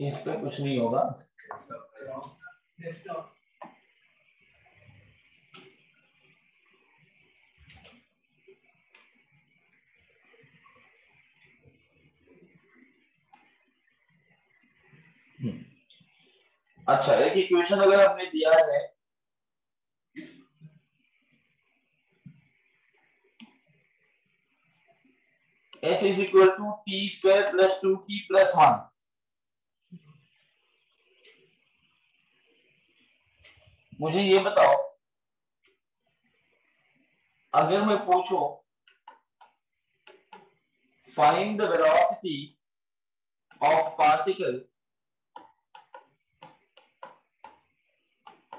इस पे कुछ नहीं होगा हम्म। अच्छा एक इक्वेशन अगर हमने दिया है s is equal to t square plus 2t plus 1 मुझे ये बताओ, अगर मैं पूछूँ find the velocity of particle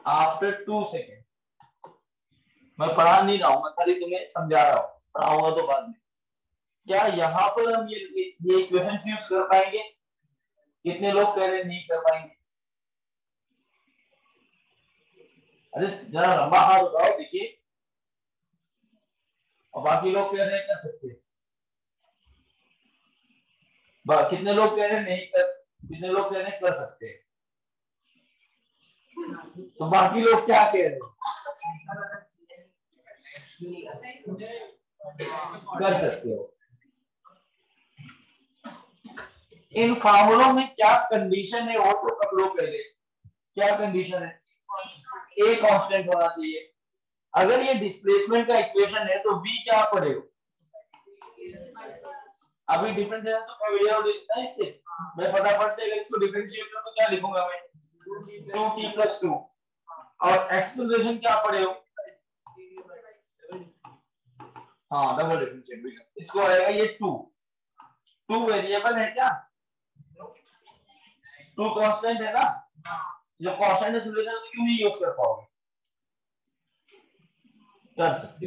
after two second मैं पढ़ा नहीं रहा हूँ, मैं खाली तुम्हें समझा रहा हूँ, पढ़ाऊँगा तो बाद में। क्या यहाँ पर हम ये ये इक्वेशन यूज़ कर पाएँगे? कितने लोग कह रहे नहीं कर पाएँगे? अरे, जरा लंबा हाथ उठाओ, देखिए। और बाकी लोग कह रहे कर सकते कितने लोग कह रहे नहीं कर, कितने लोग कह रहे कर सकते तो बाकी लोग क्या कह रहे कर सकते हो। इन फार्मूलों में क्या कंडीशन है वो तो कर लो पहले क्या कंडीशन है? ए कांस्टेंट होना चाहिए। अगर ये डिस्प्लेसमेंट का इक्वेशन है तो v क्या पड़ेगा अभी डिफरेंस है तो मैं वीडियो लिखता है इससे। मैं फटाफट से अगर इसको डिफरेंशिएट करूँ तो क्या लिखूँगा मैं? 2t 2 और एक्सेलरेशन क्या पड़ेगा हाँ? डबल डिफरेंशिएट इसको आएगा ये 2 टू वेरिएबल है क्या? टू कांस्टेंट है ना? जब कांस्टेंट सोल्यूशन तो क्यों नहीं यूज़ कर पाओगे? कर सकते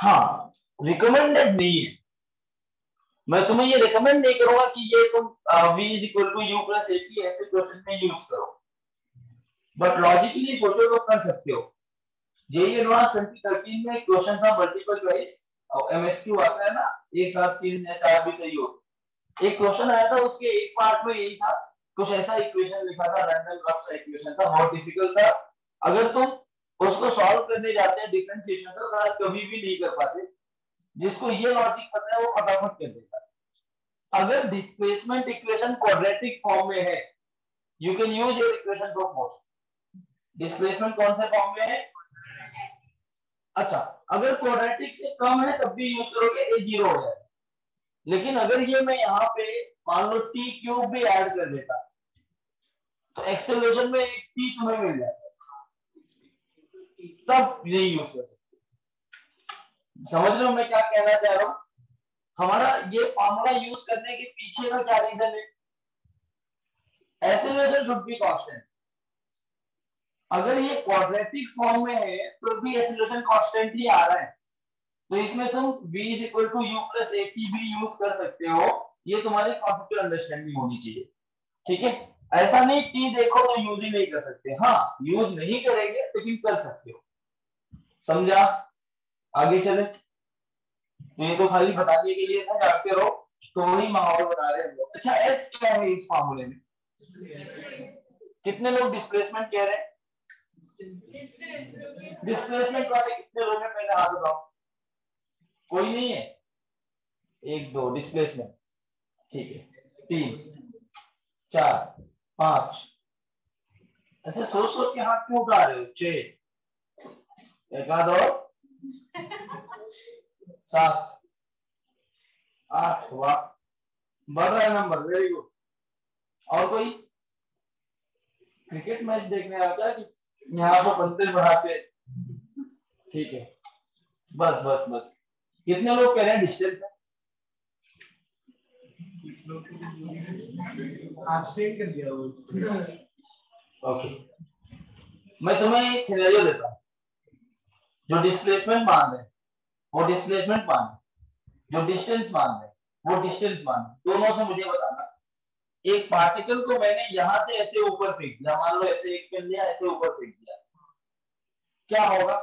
हाँ। रिकमेंडेड नहीं है। मैं तुम्हें ये रिकमेंड नहीं करूँगा कि ये तुम v is equal to u plus a की ऐसे क्वेश्चन में यूज़ करो। बट लॉजिकली सोचो तो कर सकते हो। जेई एडवांस 2013 में क्वेश्चन था मल्टीपल चॉइस और एमएसक्यू आता है ना, एक साथ तीन या चार भी सही हो। एक क्वेश्चन आया था, उसके एक पार्ट में यही था, कुछ ऐसा इक्वेशन लिखा था रैंडम रफ सा इक्वेशन था, बहुत डिफ़िकल्ट था। अगर तुम उसको सॉल्व करने जाते हैं डिफरेंशिएशन से तो कभी भी नहीं कर पाते, जिसको ये लॉजिक पता है, वो फटाफट कर देगा। अगर डिस्प्लेसमेंट इक्वेशन क्वाड्रेटिक फॉर्म में है you can use your equation of motion displacement कौन से फॉर्म में है? अच्छा अगर क्वाड्रेटिक से कम है, तब भी यूज़ करोगे ए ज़ीरो हो जाएगा। लेकिन अगर ये मैं यहाँ पे मान लो टी क्यूब भी ऐड कर देता तो एक्सेलरेशन में एक टी तुम्हें मिल जाता। तब ये यूज़ कर सकते। समझ हो मैं क्या कहना चाह रहा हूँ? हमारा ये फॉर्मूला यूज़ करने के पीछे का क्या रीजन है? एक्सेलरेशन शुड बी कांस्टेंट अगर ये क्वाड्रेटिक फॉर्म में है तो भी एक्सेलरेशन कांस्टेंट ही आ रहा है। तो इसमें तुम v is equal to u plus a की भी यूज़ कर सकते हो। ये तुम्हारी कॉन्सेप्चुअल अंडरस्टैंडिंग होनी चाहिए। ठीक है? ऐसा नहीं, t देखो तो यूज़ ही नहीं कर सकते। हाँ यूज़ नहीं करेंगे, लेकिन कर सकते हो। समझा? आगे चले। तो ये तो खाली बताने के लिए था, जानते रहो। तो वही माहौल बता रहे हैं अच्छा एस क्या है इस फार्मूले में? कितने लोग डिस्प्लेसमेंट कह रहे हैं? डिस्प्लेसमेंट वाले कितने लोग हैं? पहले हाथ उठाओ। कोई नहीं है। एक, दो डिस्प्लेसमेंट ठीक है। तीन, चार, पाँच। ऐसे सोच सोच के हाथ क्यों उठा रहे हो? छह। एक और। सात। आठ, वाह। बढ़ रहा है नंबर वेरी गुड और कोई? क्रिकेट मैच देखने आता है कि यहाँ पर बनते बढ़ाते ठीक है। बस बस बस। कितने लोग कह रहे हैं डिस्टेंस है? ओके मैं तुम्हें एक सिनेरियो देता हूँ। जो डिस्प्लेसमेंट मान रहे वो डिस्प्लेसमेंट मान जो डिस्टेंस मान रहे वो डिस्टेंस मान दोनों से मुझे बताना। एक पार्टिकल को मैंने यहाँ से ऐसे ऊपर फेंक दिया। मान लो ऐसे एक कर लिया ऐसे ऊपर फेंक दिया। क्या होगा?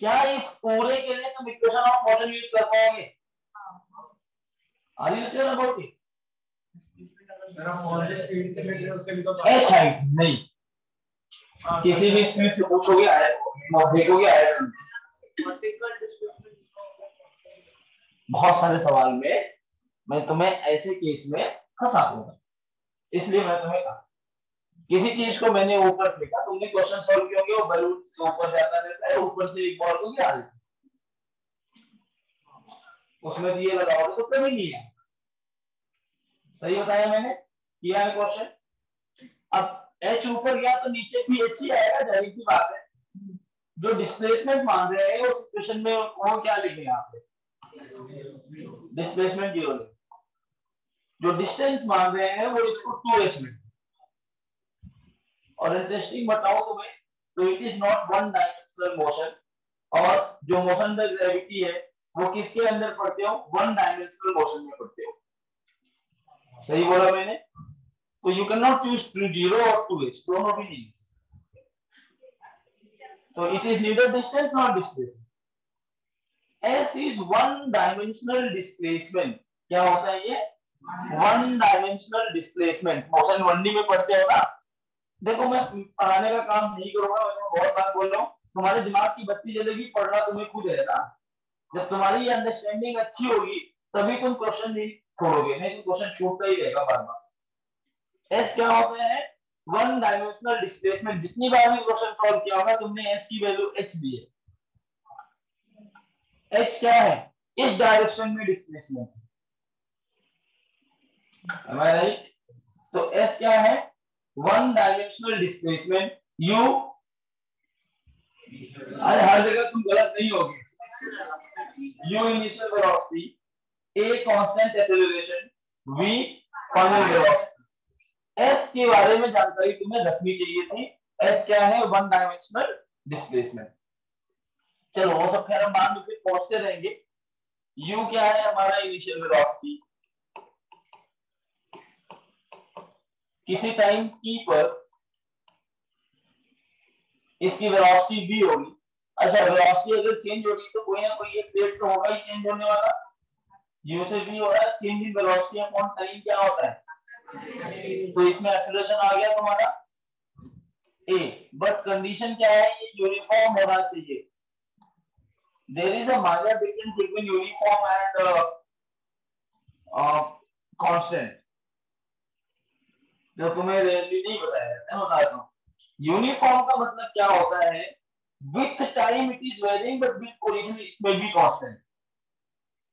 क्या इस पूरे के लिए तुम इक्वेशन ऑफ़ मोशन यूज़ कर पाओगे? Are you sure about it H height नहीं। किसी भी स्पीड से पूछोगे देखोगे आएगा बहुत सारे सवाल में मैं तुम्हें ऐसे केस में फंसा दूँगा। इसलिए मैं तुम्हें कहा किसी चीज़ को मैंने ऊपर फेंका, तुमने क्वेश्चन सॉल्व किए होंगे, वो बलून के ऊपर जाता रहता है, ऊपर से एक बॉल को गिरा देता उसमें ये लगाओगे तो कभी नहीं है। सही बताया मैंने? किया है क्वेश्चन अब एच ऊपर गया तो नीचे भी एच ही आएगा, ज़ाहिर सी बात है। जो डिस्प्लेसमेंट मान रहे हैं, उस क्वेश्चन में वो क्या लिखे यहाँ पे डिस्प्लेसमेंट ज़ीरो जो डिस्टेंस मान रहे हैं, वो इसको टू एच में। और इंटरेस्टिंग बताओ तुम्हें तो it is not one dimensional motion और जो मोशन द ग्रेविटी है, वो किसके अंदर पढ़ते हो? वन डायमेंशनल मोशन में पढ़ते हो। सही बोला मैंने? तो you can not choose to zero और टू एच दोनों भी नहीं तो it is neither distance not displacement S is one dimensional displacement क्या होता है ये? One dimensional displacement motion one D में पढ़ते हो ना? देखो, मैं पढ़ाने का काम नहीं करूँगा, मैं बहुत बात बोल रहा हूँ। तुम्हारे दिमाग की बत्ती जलेगी, पढ़ना तुम्हें खुद है जब तुम्हारी ये अंडरस्टैंडिंग अच्छी होगी, तभी तुम क्वेश्चन नहीं छोड़ोगे, नहीं तो क्वेश्चन छूटता ही रहेगा बार बार एस क्या होता है? वन डायमेंशनल डिस्प्लेसमेंट जितनी बार भी क्वेश्चन सॉल्व किया होगा, तुमने एस की वैल्यू एच दी है। एच क्या है? इस डायरेक्शन में डिस्प्लेसमेंट I तो एस क्या है? वन डायमेंशनल डिस्प्लेसमेंट यू अरे हर जगह तुम गलत नहीं होगे। U initial velocity a constant acceleration v final velocity S के बारे में जानकारी तुम्हें रखनी चाहिए थी। एस क्या है? वन डायमेंशनल डिस्प्लेसमेंट चलो, वो सब खैर हम बाद में फिर पहुँचते रहेंगे। यू क्या है? हमारा इनिशियल वेलोसिटी किसी टाइम टी पर इसकी वेलोसिटी v होगी। अच्छा वेलोसिटी अगर चेंज होगी तो कोई ना कोई एक रेट तो होगा ही चेंज होने वाला। u से v हो रहा है change in velocity upon time क्या होता है? तो इसमें एक्सीलरेशन आ गया तुम्हारा। A बट कंडीशन क्या है? ये यूनिफॉर्म होना चाहिए। A minor difference between uniform and uh, uh, constant जो तुम्हें रेयरली नहीं बताया जाता, मैं बताता हूँ। यूनिफॉर्म का मतलब क्या होता है? With time it is varying but with position it may be constant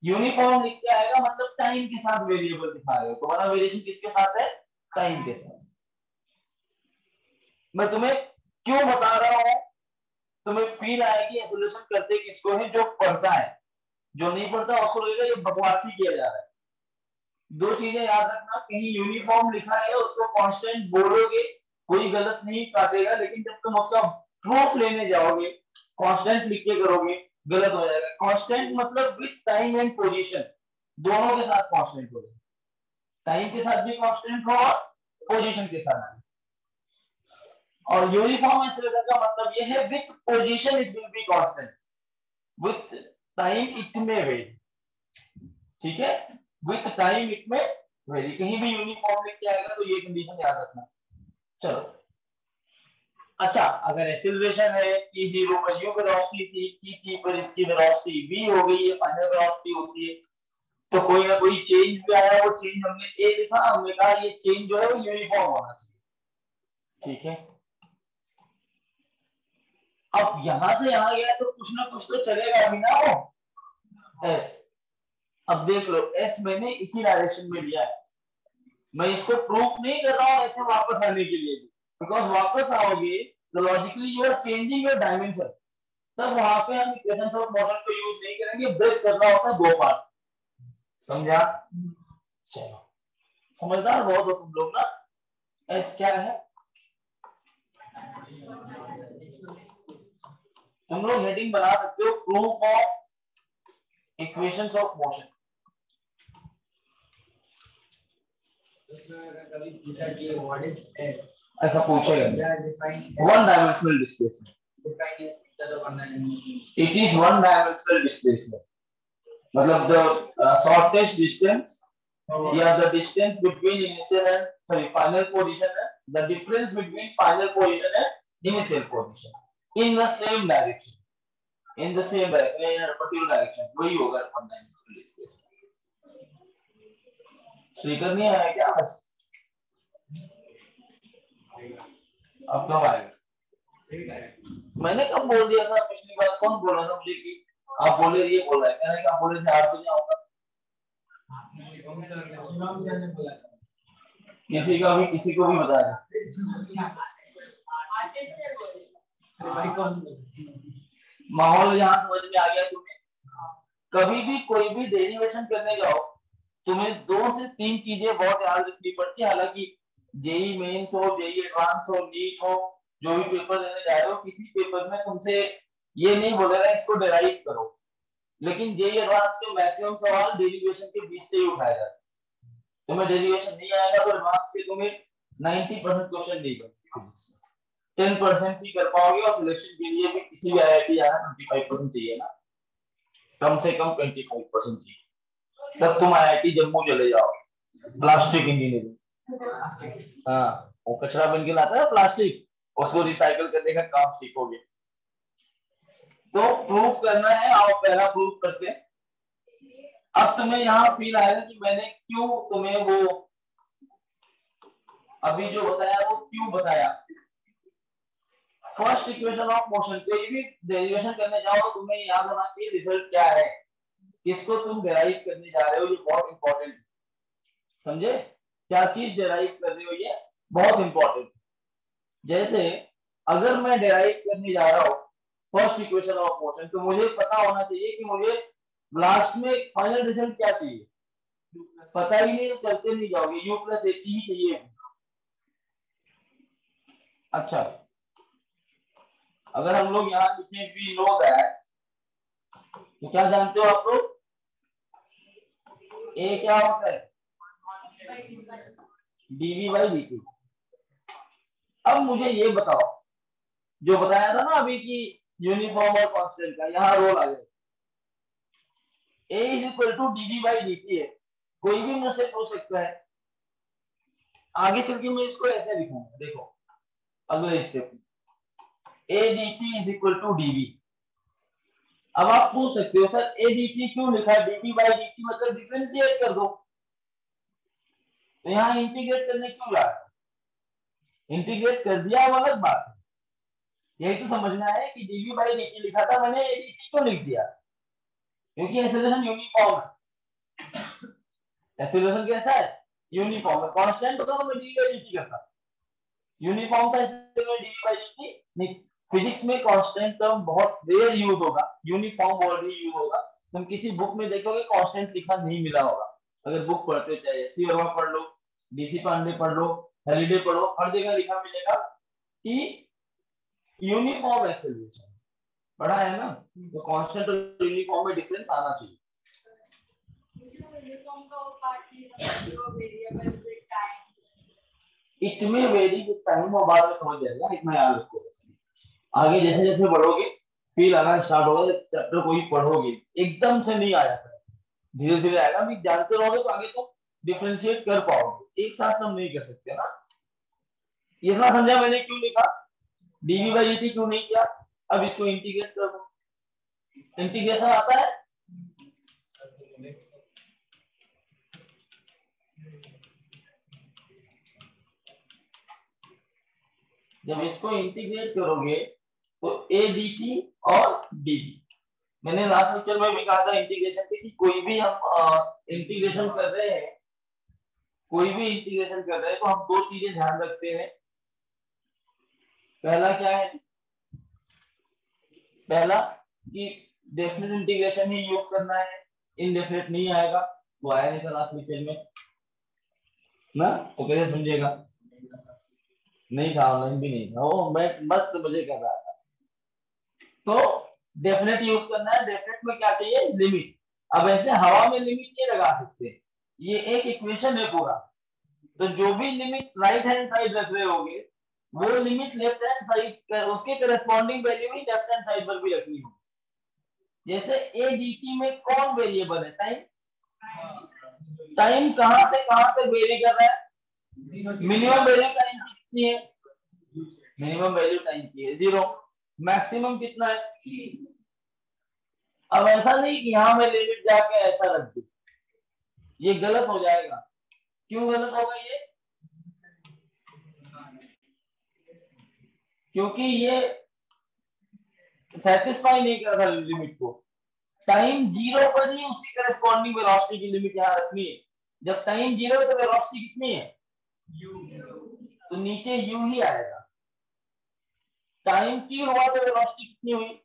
uniform लिख के आएगा मतलब टाइम के साथ वेरिएबल दिखा रहे हो। तुम्हारा वेरिएशन किसके साथ है? टाइम के साथ। मैं तुम्हें क्यों बता रहा हूँ? तुम्हें फील आएगी सोल्यूशन करते किसको है? जो पढ़ता है। जो नहीं पढ़ता, उसको लगेगा ये बकवासी किया जा रहा है। दो चीज़ें याद रखना, कहीं यूनिफॉर्म लिखा है, उसको कांस्टेंट बोलोगे, कोई गलत नहीं काटेगा, लेकिन जब तुम उसका प्रूफ लेने जाओगे कांस्टेंट लिख के करोगे, गलत हो जाएगा। कांस्टेंट मतलब विथ टाइम एंड पोजीशन दोनों के साथ कांस्टेंट होगा टाइम के साथ भी कांस्टेंट हो और पोजीशन के साथ भी। और यूनिफॉर्म एक्सेलरेशन का मतलब यह है with position it will be constant with time it may vary ठीक है? With time it may vary कहीं भी यूनिफॉर्म लिख के आएगा तो ये कंडीशन याद रखना। चलो। अच्छा अगर एक्सीलरेशन है की ज़ीरो पर यू वेलोसिटी थी, की की पर इसकी वेलोसिटी v हो गई है फाइनल वेलोसिटी होती है तो कोई ना कोई चेंज भी आया, वो चेंज हमने ए लिखा, हमने कहा ये चेंज जो है वो यूनिफॉर्म होना चाहिए। ठीक है? अब यहाँ से यहाँ गया तो कुछ ना कुछ तो चलेगा अभी ना वो। एस अब देख लो एस मैंने इसी डायरेक्शन में लिया है। मैं इसको प्रूफ नहीं कर रहा हूँ ऐसे वापस आने के लिए बिकॉज़ वापस आओगे तो logically you are changing your dimension तब वहाँ पे हम इक्वेशंस ऑफ़ मोशन को यूज़ नहीं करेंगे ब्रेक करना होता है दो पार्ट समझा? चलो। समझदार बहुत हो तुम लोग ना। एस क्या है? तुम लोग हेडिंग बना सकते हो proof of equations of motion ऐसा पूछेगा one dimensional displacement it is one dimensional displacement मतलब uh, shortest distance oh. yeah the distance between initial and sorry final position and the difference between final position and initial position in the same direction in the same direction in a particular direction वही होगा one dimensional speaker नहीं आया क्या बस अब कब आएगा मैंने कब बोल दिया था? पिछली बार कौन बोल रहा था मुझे कि आप बोले, ये बोल है। कहने का बोले थे आठ बजे आऊँगा। किसी का भी, किसी को भी बताया। माहौल यहाँ समझ में आ गया तुम्हें। कभी भी कोई भी डेरिवेशन करने जाओ तुम्हें दो से तीन चीज़ें बहुत याद रखनी पड़ती है। हालाँकि जेई मेन्स हो, जेई एडवांस हो, नीट हो, जो भी पेपर देने जा रहे हो, किसी पेपर में तुमसे ये नहीं बोलेगा, इसको डेराइव करो। लेकिन जेई एडवांस के मैक्सिमम सवाल डेरिवेशन के बीच से ही उठाया जाता है। तुम्हें डेरिवेशन नहीं आएगा तो एडवांस से तुम्हें 90 परसेंट क्वेश्चन नहीं बनेंगे टेन परसेंट ही कर पाओगे और सिलेक्शन के लिए भी किसी भी आई आई टी आना ट्वेंटी फाइव परसेंट चाहिए ना। कम से कम ट्वेंटी फाइव परसेंट चाहिए। तब तुम आई जम्मू चले जाओ। प्लास्टिक इंजीनियरिंग हाँ वो कचरा बन के लाता है प्लास्टिक उसको रिसाइकल करने का काम सीखोगे। तो प्रूफ करना है, आओ पहला प्रूफ करते हैं। अब तुम्हें यहाँ फील आएगा कि मैंने क्यों तुम्हें वो अभी जो बताया, वो क्यों बताया? फ़र्स्ट इक्वेशन ऑफ़ मोशन कोई भी डेरिवेशन करने जाओ तुम्हें याद होना चाहिए रिज़ल्ट क्या है? किसको तुम डेराइव करने जा रहे हो, ये बहुत इंपॉर्टेंट समझे? क्या चीज़ डेराइव कर रहे हो, ये बहुत इंपॉर्टेंट जैसे, अगर मैं डेराइव करने जा रहा हूँ फ़र्स्ट इक्वेशन ऑफ़ मोशन तो मुझे पता होना चाहिए कि मुझे लास्ट में फाइनल रिज़ल्ट क्या चाहिए। पता ही नहीं, चलते नहीं जाओगे। यू प्लस एक ही चाहिए अच्छा। अगर हम लोग यहाँ लिखे वी नो दैट तो क्या जानते हो आप लोग? ए क्या होता है? डीवी बाई डी टी अब मुझे ये बताओ, जो बताया था ना अभी की यूनिफॉर्म और कांस्टेंट का, यहाँ रोल आ गया a is equal to dv by d t है। कोई भी मुझसे पूछ सकता है। आगे चल के मैं इसको ऐसे लिखूँगा देखो, अगले step a d t is equal to dv अब आप पूछ सकते हो, सर ए डी टी क्यों लिखा है? डीवी बाई डी टी मतलब डिफ्रेंशिएट कर दो। तो यहाँ इंटीग्रेट करने क्यों रहा इंटीग्रेट कर दिया वो अलग बात यही तो समझना है कि डीवी बाई डी लिखा था, मैंने ए डी टी क्यों लिख दिया? क्योंकि एक्सेलरेशन यूनिफॉर्म है। एक्सेलरेशन कैसा है? यूनिफॉर्म है। कांस्टेंट होता तो मैं डीवी बाई डी करता। यूनिफॉर्म था इसलिए मैं डीवी बाई डी नहीं फिजिक्स में कांस्टेंट टर्म बहुत रेयर यूज़ होगा यूनिफॉर्म वर्ड ही यूज़ होगा। तुम किसी बुक में देखोगे कांस्टेंट लिखा नहीं मिला होगा। अगर बुक पढ़ते हो चाहे एस वर्मा पढ़ लो डीसी पांडे पढ़ लो हेलिडे पढ़ो हर जगह लिखा मिलेगा कि यूनिफॉर्म एक्सेलरेशन पढ़ा है ना? तो कांस्टेंट और यूनिफॉर्म में डिफरेंस आना चाहिए। It may very with time और बाद में समझ जाएगा, इतना याद रखो आगे जैसे जैसे बढ़ोगे फील आना स्टार्ट होगा चैप्टर को ही पढ़ोगे। एकदम से नहीं आ जाता धीरे धीरे आएगा भी जानते रहोगे तो आगे तो डिफ्रेंशिएट कर पाओगे। एक साथ हम नहीं कर सकते ना। इतना समझा मैंने क्यों लिखा डीवी बाई डी क्यों नहीं किया? अब इसको इंटीग्रेट कर दो। इंटीग्रेशन आता है। जब इसको इंटीग्रेट करोगे तो ए डी टी और डी बी मैंने लास्ट लेक्चर में भी कहा था इंटीग्रेशन की कि कोई भी हम इंटीग्रेशन कर रहे हैं, कोई भी इंटीग्रेशन कर रहे हैं तो हम दो चीज़ें ध्यान रखते हैं। पहला क्या है? पहला कि डेफिनेट इंटीग्रेशन ही यूज़ करना है इनडेफिनेट नहीं आएगा, वो आया नहीं था लास्ट लेक्चर में। ना? तो कैसे समझेगा? नहीं था ऑनलाइन भी नहीं था। वो मैं मस्त मज़े कर रहा था। तो डेफिनेट यूज़ करना है। डेफिनेट में क्या चाहिए? लिमिट अब ऐसे हवा में लिमिट नहीं लगा सकते। ये एक इक्वेशन है पूरा। तो जो भी लिमिट राइट हैंड साइड रख रहे होगे, वो लिमिट लेफ़्ट हैंड साइड उसके करस्पॉन्डिंग वैल्यू ही लेफ़्ट हैंड साइड पर भी रखनी होगी। जैसे ए डी टी में कौन वेरिएबल है? टाइम टाइम कहाँ से कहाँ तक वेरी कर रहा है? मिनिमम वैल्यू टाइम कितनी है? मिनिमम वैल्यू टाइम की है? ज़ीरो मैक्सिमम कितना है? अब ऐसा नहीं कि यहाँ मैं लिमिट जाके ऐसा रख दू। ये गलत हो जाएगा। क्यों गलत होगा ये? क्योंकि ये सेटिस्फाई नहीं कर रहा लिमिट को। टाइम ज़ीरो पर ही उसकी करस्पॉन्डिंग वेलोसिटी की लिमिट यहाँ रखनी है। जब टाइम ज़ीरो तो वेलोसिटी कितनी है? U तो नीचे यू ही आएगा। टाइम टी हुआ तो वेलोसिटी कितनी हुई?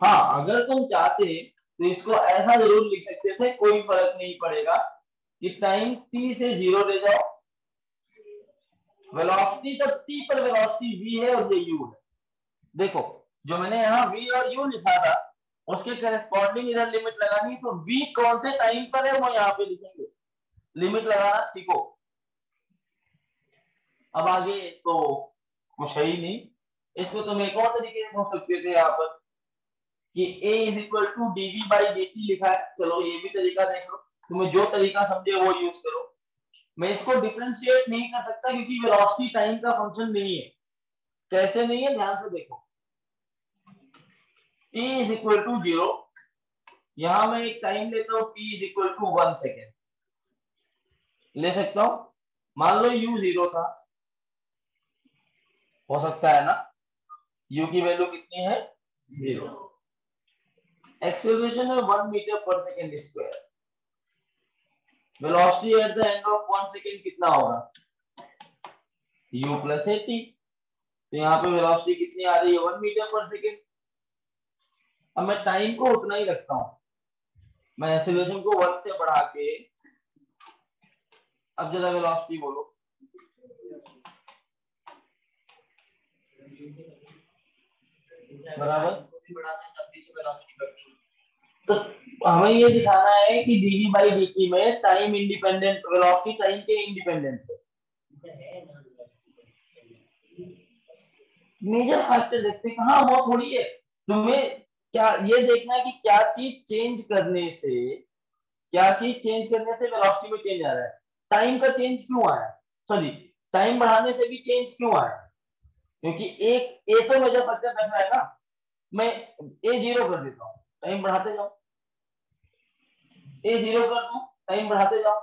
हाँ अगर तुम चाहते तो इसको ऐसा ज़रूर लिख सकते थे, कोई फ़र्क नहीं पड़ेगा, कि टाइम टी से ज़ीरो ले जाओ। वेलोसिटी तो टी पर वेलोसिटी वी है और ये यू है। देखो, जो मैंने यहाँ वी और यू लिखा था, उसके करस्पॉन्डिंग इधर लिमिट लगानी तो वी कौन से टाइम पर है, वो यहाँ पे लिखेंगे। लिमिट लगाना, सीखो। अब आगे तो कुछ है ही नहीं। इसको तुम एक और तरीके से सोच सकते थे यहाँ पर कि a is equal to dv by d लिखा है। चलो ये भी तरीका देख लो। तुम्हें जो तरीका समझे वो यूज़ करो। मैं इसको डिफ्रेंशिएट नहीं कर सकता क्योंकि वेलोसिटी टाइम का फ़ंक्शन नहीं है। कैसे नहीं है? ध्यान से देखो। T is equal to zero यहाँ मैं एक टाइम लेता हूँ। T is equal to one second ले सकता हूँ? मान लो u ज़ीरो था। हो सकता है ना? U की वैल्यू कितनी है? ज़ीरो एक्सेलरेशन है one metre per second square velocity at the end of one second कितना होगा? U प्लस ए टी तो यहाँ पे वेलोसिटी कितनी आ रही है? वन मीटर पर सेकेंड अब मैं टाइम को उतना ही रखता हूँ। मैं एक्सेलरेशन को वन से बढ़ा के, अब जरा वेलोसिटी बोलो। बराबर? तो हमें ये दिखाना है कि dv बाई dt में टाइम इंडिपेंडेंट वेलोसिटी टाइम के इंडिपेंडेंट है मेजर फैक्टर देखते कहा वो थोड़ी है। तुम्हें क्या, ये देखना है कि क्या चीज़ चेंज करने से, क्या चीज़ चेंज करने से वेलोसिटी में चेंज आ रहा है। टाइम का चेंज क्यों आया? सॉरी टाइम बढ़ाने से भी चेंज क्यों आया? क्योंकि एक ए तो मेजर फैक्टर रख रहा है ना, मैं ए ज़ीरो कर देता हूँ टाइम बढ़ाते जाओ। ए ज़ीरो कर दू टाइम बढ़ाते जाओ।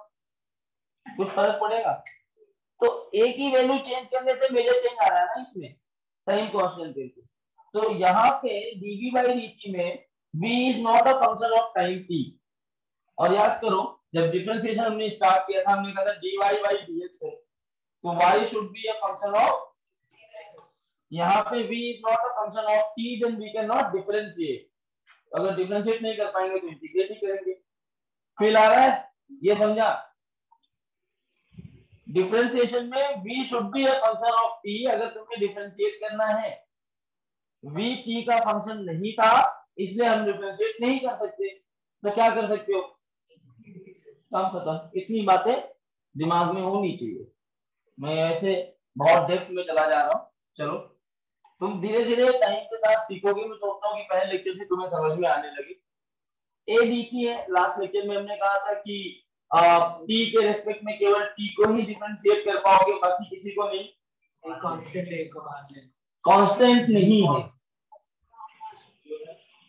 कुछ फ़र्क पड़ेगा? तो ए की वैल्यू चेंज करने से मेजर चेंज आ रहा है ना इसमें टाइम कांस्टेंट करके तो यहाँ पे dv बाई dt में v is not a function of time t और याद करो, जब डिफरेंशिएशन हमने स्टार्ट किया था, हमने कहा था dy बाई dx है तो y should be a function of यहाँ पे v is not a function of t then we can not differentiate अगर डिफरेंशिएट नहीं कर पाएँगे तो इंटीग्रेट ही करेंगे। फील आ रहा है, ये समझा। डिफरेंशिएशन में v should be a function of t, अगर तुम्हें डिफरेंशिएट करना है। V, t का फ़ंक्शन नहीं था, इसलिए हम डिफरेंशिएट नहीं कर सकते। तो क्या कर सकते हो? काम खत्म। इतनी बातें दिमाग में होनी चाहिए। मैं ऐसे बहुत डेप्थ में चला जा रहा हूँ। चलो। तुम धीरे धीरे टाइम के साथ सीखोगे मैं सोचता हूँ कि पहले लेक्चर से तुम्हें समझ में आने लगी। ए डी की है। लास्ट लेक्चर में हमने कहा था कि टी के रेस्पेक्ट में केवल टी को ही डिफरेंशिएट कर पाओगे बाकी किसी को नहीं। कांस्टेंट कांस्टेंट नहीं है।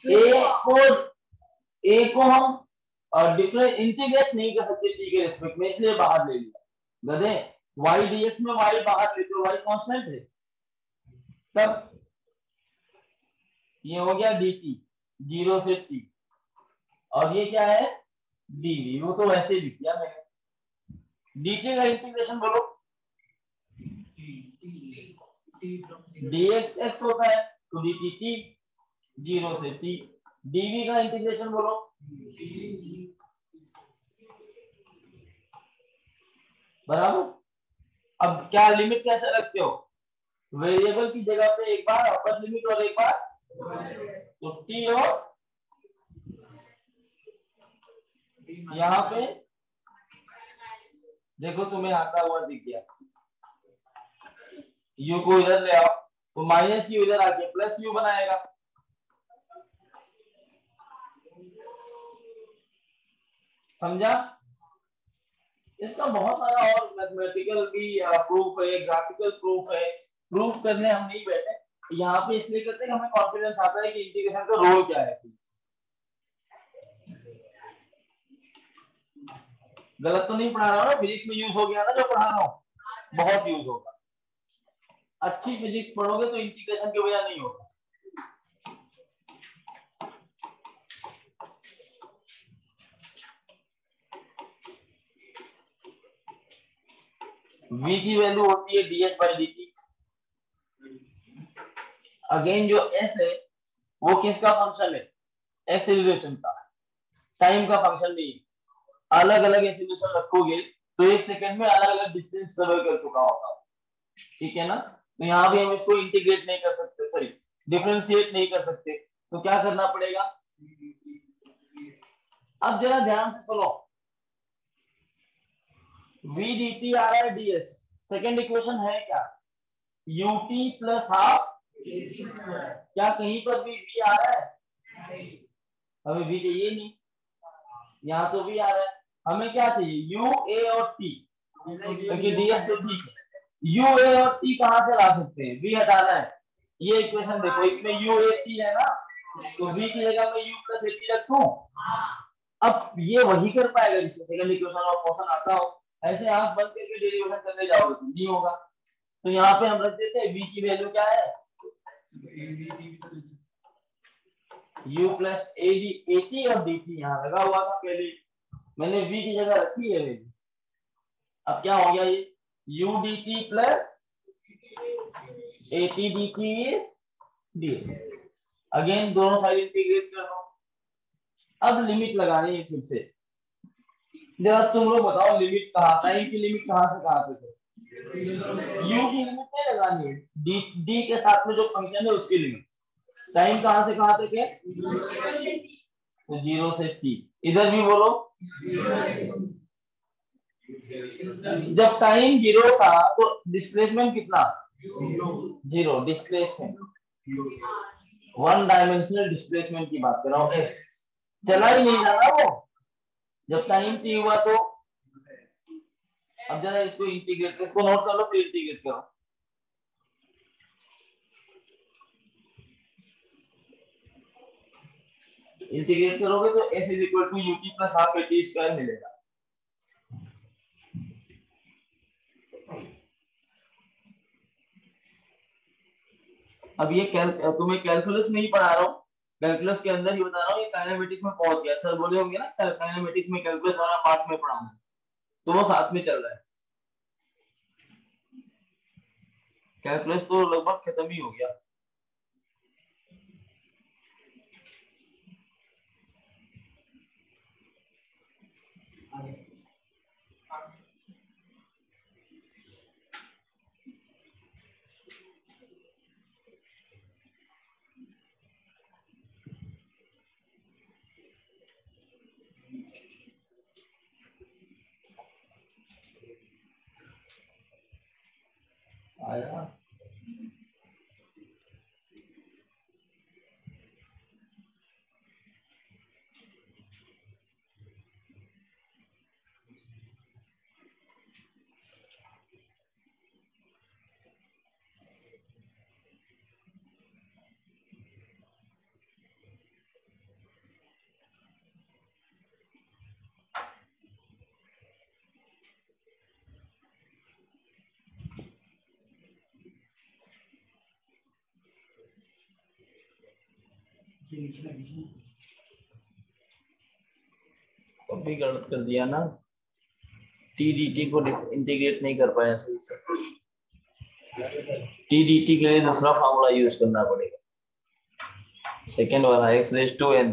ए को ए को हम डिफरेंट इंटीग्रेट नहीं कर सकते टी के रेस्पेक्ट में इसलिए बाहर ले लिया। गधे वाई डीएक्स में वाई बाहर ले तो वाई कांस्टेंट है। तब ये हो गया डी टी ज़ीरो से टी और ये क्या है? डीवी वो तो वैसे लिख दिया मैंने dt का इंटीग्रेशन बोलो। dx एक्स होता है तो डी टी टी ज़ीरो से t dv का इंटीग्रेशन बोलो। बराबर? अब क्या लिमिट कैसे रखते हो? वेरिएबल की जगह पे एक बार अपर लिमिट और एक बार? तो टी और यहाँ पे? देखो तुम्हें आता हुआ दिख गया। यू को इधर ले आओ तो माइनस यू इधर आके प्लस यू बनाएगा। समझा? इसका बहुत सारा और मैथमेटिकल भी प्रूफ है ग्राफिकल प्रूफ है। प्रूफ करने हम नहीं बैठे। यहाँ पे इसलिए करते हैं हमें कॉन्फिडेंस आता है कि इंटीग्रेशन का रोल क्या है। गलत तो नहीं पढ़ा रहा हूँ फिजिक्स में यूज़ हो गया ना जो पढ़ा रहा हूँ। बहुत यूज़ होगा। अच्छी फिजिक्स पढ़ोगे तो इंटीग्रेशन की वजह नहीं होगा। V की वैल्यू होती है ds by d t again जो एस है, वो किसका फ़ंक्शन है? एक्सेलरेशन का। टाइम का फ़ंक्शन नहीं अलग अलग एक्सेलरेशन रखोगे तो एक सेकंड में अलग अलग डिस्टेंस ट्रेवल कर चुका होगा। ठीक है ना? तो यहाँ भी हम इसको इंटीग्रेट नहीं कर सकते सॉरी डिफ्रेंशिएट नहीं कर सकते। तो क्या करना पड़ेगा? अब जरा ध्यान से सुनो। वी डी टी आ रहा है डीएस सेकेंड इक्वेशन है क्या? यूटी प्लस हाफ़ क्या कहीं पर भी वी आ रहा है? हमें वी चाहिए नहीं। यहाँ तो वी आ रहा है। हमें क्या चाहिए? यू ए और टी क्योंकि डीएस तो ठीक है। यू ए और टी कहाँ से ला सकते हैं? वी हटाना है। ये इक्वेशन देखो, इसमें यू ए टी है ना? तो वी की जगह में यू प्लस ए टी रखू? अब ये वही कर पाएगा जिससे सेकंड इक्वेशन ऑफ़ मोशन आता हो। ऐसे आप बंद करके डेरिवेशन करने जाओगे तो नहीं होगा। तो यहाँ पे हम रख देते हैं वी की वैल्यू क्या है? U plus a d a t और डी टी यहाँ लगा हुआ था पहले। मैंने v की जगह रखी है अब क्या हो गया ये? U dt plus at dt is dx again दोनों साइड इंटीग्रेट कर दो अब लिमिट लगानी है फिर से। जरा तुम लोग बताओ लिमिट कहाँ टाइम की लिमिट कहाँ से कहाँ पे u की लिमिट नहीं लगानी है, d d के साथ में जो फ़ंक्शन है उसकी लिमिट टाइम कहाँ से कहाँ तक है? तो ज़ीरो से टी इधर भी बोलो। जब टाइम ज़ीरो था तो डिस्प्लेसमेंट कितना? Zero displacement one dimensional displacement की बात कर रहा हूँ। चला ही नहीं जा रहा वो। जब टाइम टी हुआ तो अब जरा इसको इंटीग्रेट इसको नोट कर लो फिर इंटीग्रेट करो। इंटीग्रेट करोगे तो s is equal to u t plus half a t square मिलेगा। अब ये कैल, तुम्हें कैलकुलस नहीं पढ़ा रहा हूँ। कैलकुलस के अंदर ही बता रहा हूँ ये काइनेमेटिक्स में पहुँच गया। सर बोले होंगे ना काइनेमेटिक्स में कैलकुलस वाला पार्ट में पढ़ाऊँगा तो वो साथ में चल रहा है। कैलकुलस तो लगभग खत्म ही हो गया आया अभी गलत कर दिया ना। टी डी टी को इंटीग्रेट नहीं कर पाया सही से टी डी टी के लिए दूसरा फॉर्मूला यूज़ करना पड़ेगा। सेकेंड वाला x raise to n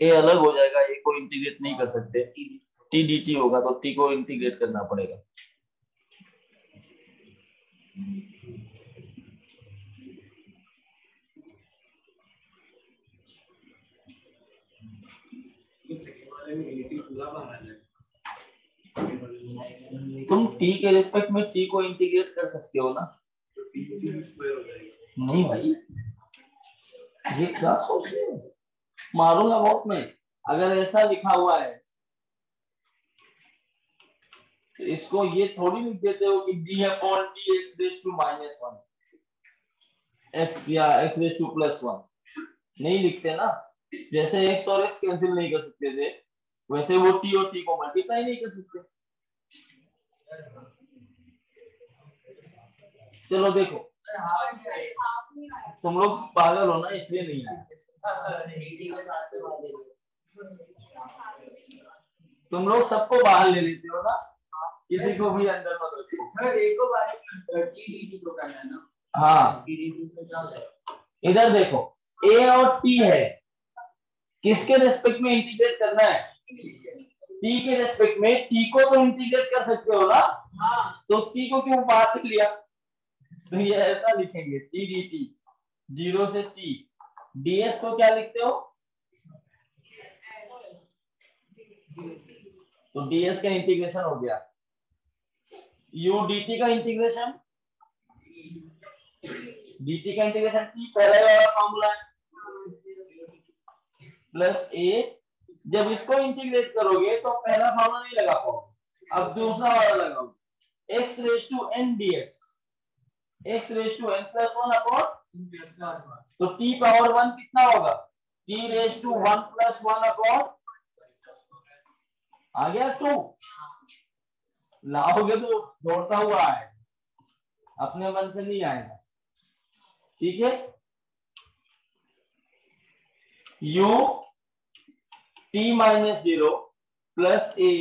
a अलग हो जाएगा ए को इंटीग्रेट नहीं कर सकते। टी डी टी होगा तो टी को इंटीग्रेट करना पड़ेगा। तुम टी के रिस्पेक्ट में टी को इंटीग्रेट कर सकते हो ना? नहीं भाई। ये क्या सोच रहे मारूँगा बहुत मैं। अगर ऐसा लिखा हुआ है तो इसको ये थोड़ी लिख देते हो कि d upon d x raise to minus one x या x raise to plus one नहीं लिखते ना? जैसे एक्स और एक्स कैंसिल नहीं कर सकते थे। वैसे वो टी और टी को मल्टीप्लाई नहीं कर सकते। चलो देखो। तुम लोग पागल हो ना इसलिए नहीं आए। तुम लोग सबको बाहर ले लेते हो ना? किसी को भी अंदर मत सर एक को को करना है ना? हाँ। इधर देखो ए और टी है। किसके रेस्पेक्ट में इंटीग्रेट करना है? टी के रेस्पेक्ट में टी को तो इंटीग्रेट कर सकते हो ना? हाँ। तो टी को क्यों बाहर कर लिया? तो ये ऐसा लिखेंगे टी डी टी ज़ीरो से टी डीएस को क्या लिखते हो? तो डीएस का इंटीग्रेशन हो गया। यू डी टी का इंटीग्रेशन dt का इंटीग्रेशन टी पहले वाला फॉर्मूला है। प्लस ए जब इसको इंटीग्रेट करोगे तो पहला फॉर्मूला नहीं लगा पाओगे। अब दूसरा वाला लगाओ x raise to n dx x raise to n plus one upon तो t पावर वन कितना होगा? t raise to one plus one upon आ गया टू लाओगे तो दौड़ता हुआ है अपने मन से नहीं आएगा। ठीक है? U t minus zero plus a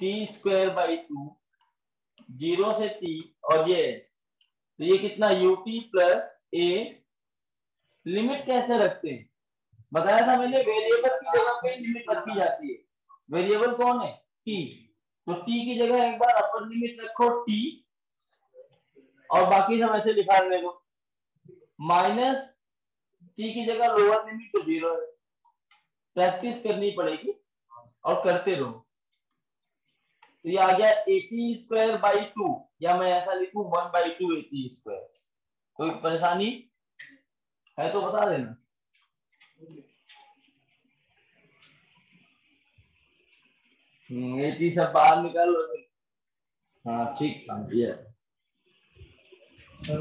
t square by two zero से टी और ये एस तो ये कितना टी प्लस ए लिमिट कैसे रखते हैं? बताया था मैंने वेरिएबल की जगह पे लिमिट रखी जाती है। वेरिएबल कौन है? टी तो टी की जगह एक बार अपर लिमिट रखो टी और बाकी सब ऐसे लिखा दो। माइनस टी की जगह लोअर लिमिट तो ज़ीरो है। प्रैक्टिस करनी पड़ेगी और करते रहो। तो ये आ गया एटी स्क्वायर बाई टू या मैं ऐसा लिखू one by two a t square कोई परेशानी? है तो बता देना। एटी सब बाहर निकाल लो। हाँ ठीक ये सर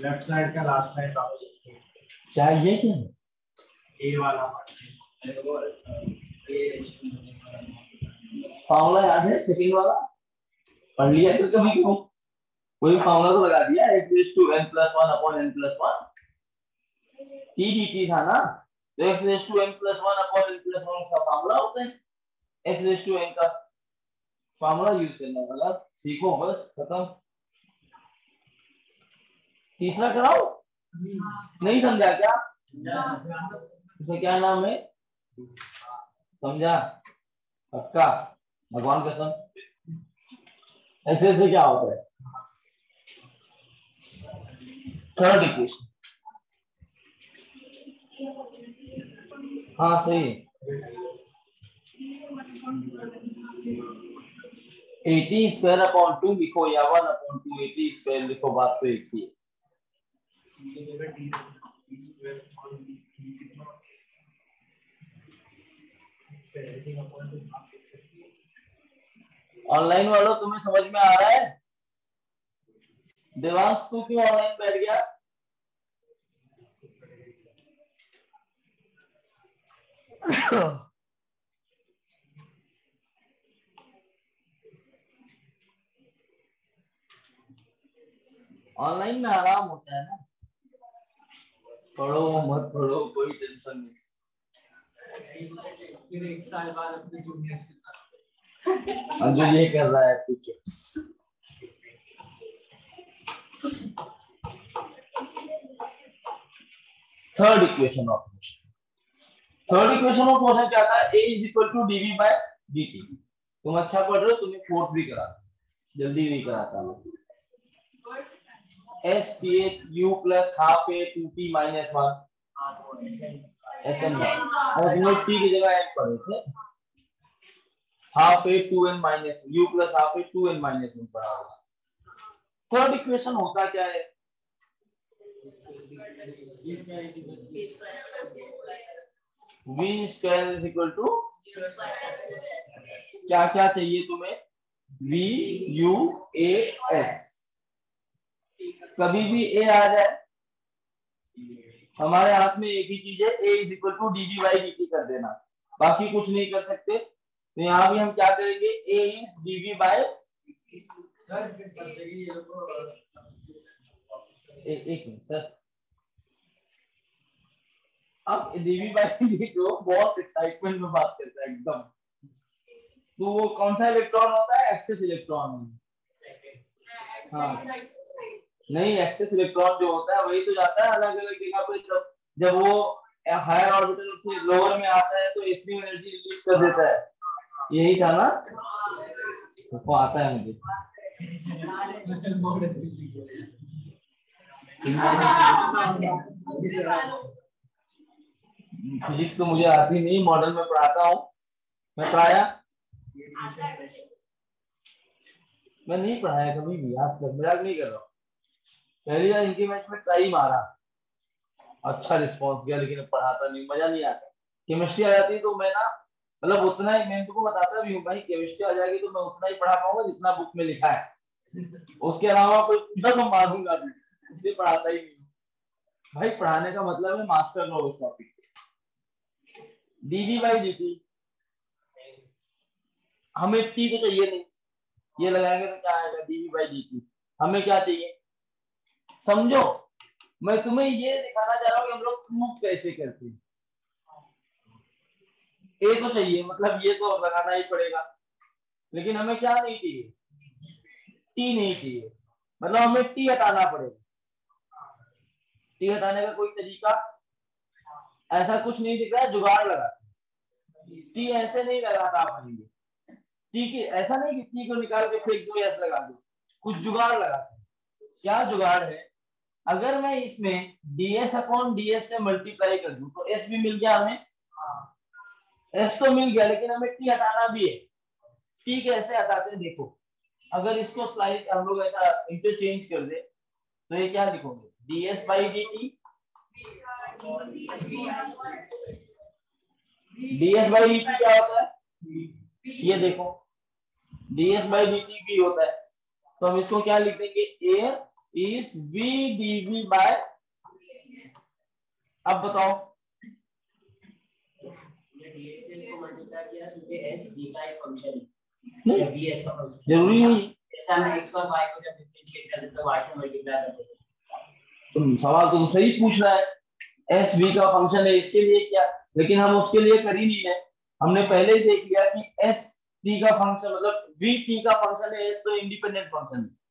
लेफ़्ट साइड का लास्ट लाइन क्या ये क्या है? ए वाला फार्मूला याद है? सेकंड वाला? पढ़ लिया तो कभी क्यों? कोई फार्मूला तो लगा दिया। X raise to n plus one upon n plus one t dt था ना? तो x raise to n plus one upon n plus one का फार्मूला होता है। X रेज टू n का फार्मूला यूज़ करना मतलब सीखो बस खत्म। तीसरा कराओ। नहीं समझा क्या? तो क्या नाम है? समझा? पक्का? भगवान कसम ऐसे ऐसे क्या होता है? थर्ड इक्वेशन हाँ सही एटी स्क्वायर अपॉन टू लिखो या one upon two a t square लिखो बात तो एक ही है। ऑनलाइन वालों, तुम्हें समझ में आ रहा है? देवांश, तू क्यों ऑनलाइन बैठ गया? ऑनलाइन में आराम होता है ना? पढ़ो, मत पढ़ो, कोई टेंशन नहीं। एक साल बाद ये कर रहा है, पीछे। Third equation of motion third equation of motion क्या था? A is equal to dv by dt. तुम अच्छा पढ़ रहे हो, तुम्हें फोर्थ भी करा। जल्दी भी कराता हूँ। S t h u plus half a two t minus one s n और तुम लोग टी की जगह एन पढ़े थे half a two n minus u plus half a two n minus one पढ़ा होगा थर्ड इक्वेशन होता क्या है? V square is equal to क्या क्या चाहिए तुम्हें? V u a s कभी भी ए आ जाए हमारे हाथ में एक ही चीज़ है a is equal to d v by d t कर देना। बाकी कुछ नहीं कर सकते। तो यहाँ भी हम क्या करेंगे? A is d v by एक मिनट सर। अब डीवी बाई जो बहुत एक्साइटमेंट में बात करता है एकदम। तो वो कौन सा इलेक्ट्रॉन होता है? एक्सेस इलेक्ट्रॉन हाँ। नहीं एक्सेस इलेक्ट्रॉन जो होता है, वही तो जाता है अलग अलग जगह पे, जब जब वो हायर ऑर्बिटल से लोअर में आता है तो इतनी एनर्जी रिलीज़ कर देता है। यही था ना? वो आता है मुझे। फिजिक्स तो मुझे आती नहीं मॉडल में पढ़ाता हूँ। मैं पढ़ाया? मैं नहीं पढ़ाया कभी भी, आज तक, मज़ाक नहीं कर रहा हूँ। पहली बार इनकी मैच में ट्राई मारा। अच्छा रिस्पॉन्स गया, लेकिन पढ़ाता नहीं मज़ा नहीं आता। केमिस्ट्री आ जाती है तो मैं ना मतलब उतना ही, मैं तुमको बताता भी हूँ, भाई केमिस्ट्री आ जाएगी तो मैं उतना ही पढ़ा पाऊँगा जितना बुक में लिखा है। उसके अलावा कोई तो मारूँगा इसलिए पढ़ाता ही नहीं भाई, पढ़ाने का मतलब है मास्टर लो उस टॉपिक डीवी बाई डी हमें टी तो चाहिए नहीं। ये लगाएँगे तो क्या आएगा? डीवी बाई डी हमें क्या चाहिए? समझो? मैं तुम्हें ये दिखाना चाह रहा हूँ कि हम लोग प्रूफ कैसे करते हैं? ए तो चाहिए मतलब ये तो लगाना ही पड़ेगा। लेकिन हमें क्या नहीं चाहिए? टी नहीं चाहिए। मतलब हमें टी हटाना पड़ेगा। टी हटाने का कोई तरीका? ऐसा कुछ नहीं दिख रहा, जुगाड़ लगा। टी ऐसे नहीं लगाता आप पाएँगे टी की, ऐसा नहीं कि टी को निकाल के फेंक दो ऐसा लगा दो। कुछ जुगाड़ लगा क्या जुगाड़ है? अगर मैं इसमें डीएस अपॉन डीएस से मल्टीप्लाई कर दू तो एस भी मिल गया हमें। s तो मिल गया लेकिन हमें t हटाना भी है। t कैसे हटाते हैं देखो। अगर इसको स्लाइड हम लोग ऐसा इंटरचेंज कर दे तो ये क्या लिखोगे? Ds by d t ds by d t क्या होता है? ये देखो। डीएस बाई डी टी भी होता है। तो हम इसको क्या लिख देंगे? a is v dv by, अब बताओ। सवाल तुम सही पूछ रहा है। एस वी का फ़ंक्शन है, इसके लिए क्या? लेकिन हम उसके लिए कर ही नहीं है हमने पहले ही देख लिया कि एस टी का फ़ंक्शन मतलब वी टी का फ़ंक्शन है एस तो इंडिपेंडेंट फ़ंक्शन है।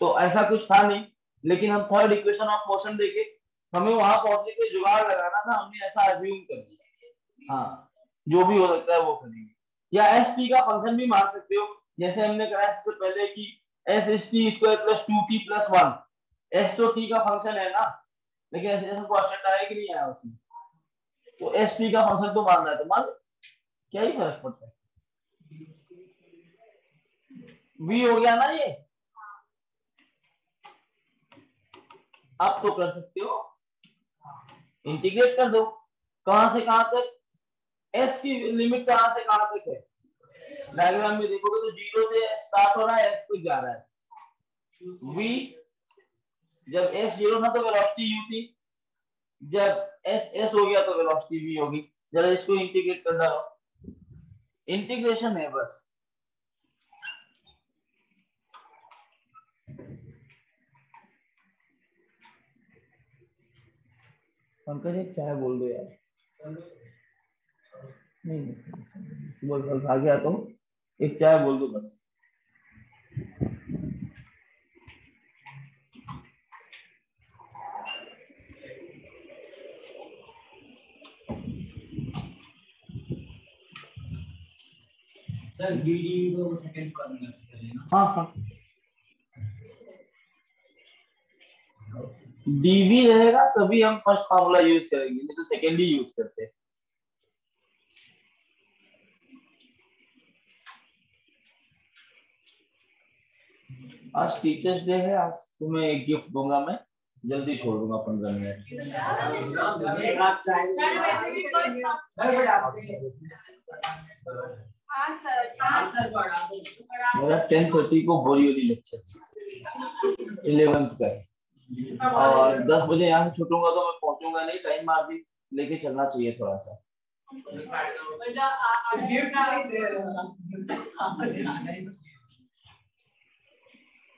तो ऐसा कुछ था नहीं। लेकिन हम थर्ड इक्वेशन ऑफ़ मोशन देखे, हमें वहाँ पहुँचने के जुगाड़ लगाना था, हमने ऐसा अज्यूम कर दिया। हाँ जो भी हो सकता है वो करेंगे या एस टी का फ़ंक्शन भी मान सकते हो। जैसे हमने कहा सबसे पहले कि s s t square plus two t plus one s तो टी का फ़ंक्शन है ना। लेकिन ऐसे क्वेश्चन आया कि नहीं आया उसमें? तो एस टी का फ़ंक्शन तो मानना है। तो मान क्या ही फ़र्क पड़ता है? वी हो गया ना ये? आप तो कर सकते हो। इंटीग्रेट कर दो। कहाँ से कहाँ तक? एस की लिमिट कहाँ से कहाँ तक है? डायग्राम में देखोगे तो ज़ीरो से स्टार्ट हो रहा है एस तक जा रहा है। वी जब एस ज़ीरो था तो वेलोसिटी यू थी। जब एस एस हो गया तो वेलोसिटी वी होगी। जरा इसको इंटीग्रेट करना। रहो इंटीग्रेशन है बस। पंकज एक चाय बोल दो यार। नहीं सुबह कल खा गया तो एक चाय बोल दो बस। सर डीडी को सेकंड कॉर्नर से करें ना। हाँ हाँ। डीवी रहेगा, तभी हम फ़र्स्ट फार्मूला यूज़ करेंगे, नहीं तो सेकेंड ही यूज़ करते हैं। आज टीचर्स डे है, आज तुम्हें एक गिफ्ट दूँगा मैं। जल्दी छोड़ दूँगा पंद्रह मिनट मेरा टेन थर्टी को बोरी वाली लेक्चर इलेवेंथ का और दस बजे यहाँ से छुटूँगा तो मैं पहुंचूँगा नहीं टाइम मार्जिन लेके चलना चाहिए थोड़ा सा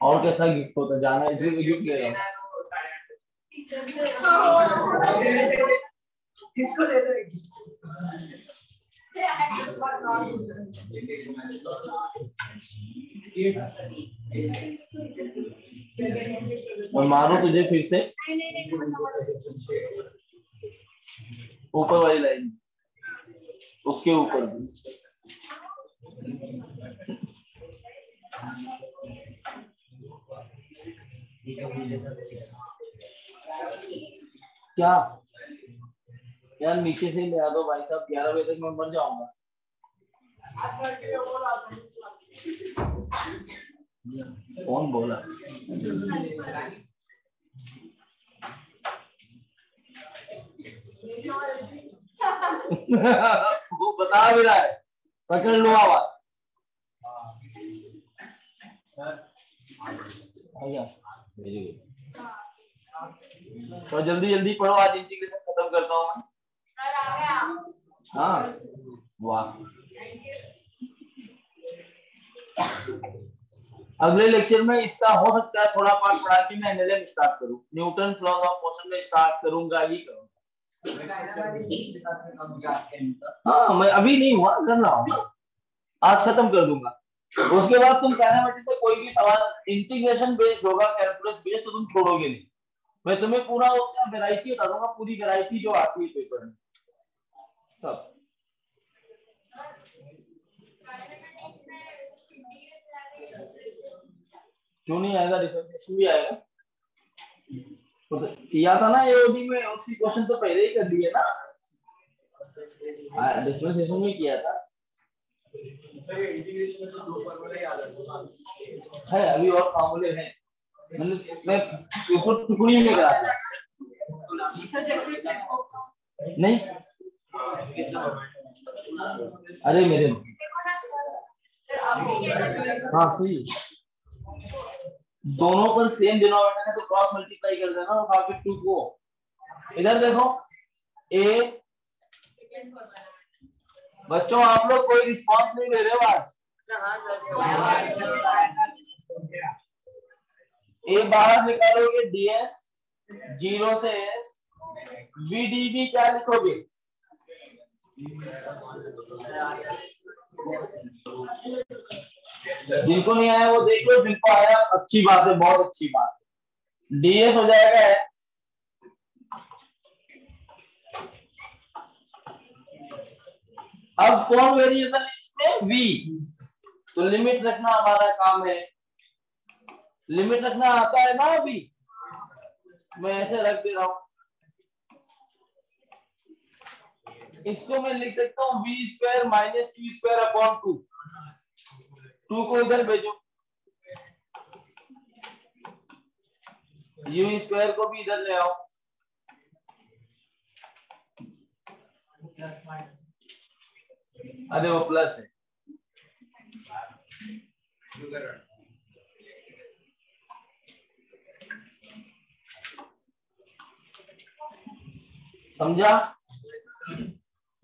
और कैसा गिफ्ट होता जाना है इसलिए गिफ्ट ले रहा इसको दे दो और मारो तुझे फिर से? ऊपर वाली लाइन उसके ऊपर क्या? यार नीचे से ले आ दो भाई साहब ग्यारह बजे तक मैं मर जाऊँगा। कौन बोला? वो बता भी रहा है। पकड़ लो आवाज़। तो जल्दी जल्दी पढ़ो आज इंटीग्रेशन खत्म करता हूँ मैं। हाँ। वाह। अगले लेक्चर में इसका हो सकता है थोड़ा पार्ट पढ़ा के मैं एनएलएम स्टार्ट करूँ। न्यूटन लॉज ऑफ़ मोशन में स्टार्ट करूँगा ही करूँगा हाँ मैं अभी नहीं हुआ कर रहा हूँ। आज खत्म कर दूँगा। उसके बाद तुम काइनेमेटिक्स से कोई भी सवाल इंटीग्रेशन बेस्ड होगा कैलकुलस बेस्ड तो तुम छोड़ोगे नहीं। मैं तुम्हें पूरा उसका वेराइटी बता दूँगा पूरी वेराइटी जो आती है पेपर में। सब। क्यों नहीं आएगा? डिफरेंशिएशन भी आएगा? तो किया था ना एओडी में उसकी क्वेश्चन तो पहले ही कर दिए ना? डिफरेंशिएशन में किया था। है अभी और फार्मूले हैं। मतलब मैं ऊपर टुकड़ी में करा था। नहीं अरे मेरे हाँ सही। दोनों पर सेम डिनोमिनेटर है तो क्रॉस मल्टीप्लाई कर देना और फिर टू को। इधर देखो ए बच्चों, आप लोग कोई रिस्पांस नहीं दे रहे हो आज। ए बाहर निकालोगे डीएस ज़ीरो से एस वीडीबी क्या लिखोगे? जिनको नहीं आया, वो देख लो जिनको आया, अच्छी बात है, बहुत अच्छी बात है। डीएस हो जाएगा, है। अब कौन वेरिएबल इसमें? वी तो लिमिट रखना हमारा काम है। लिमिट रखना आता है ना, अभी? मैं ऐसे रख दे रहा हूँ। इसको मैं लिख सकता हूँ v square minus q square upon two two को इधर भेजो। यू स्क्वायर को भी इधर ले आओ। अरे वो प्लस है। समझा?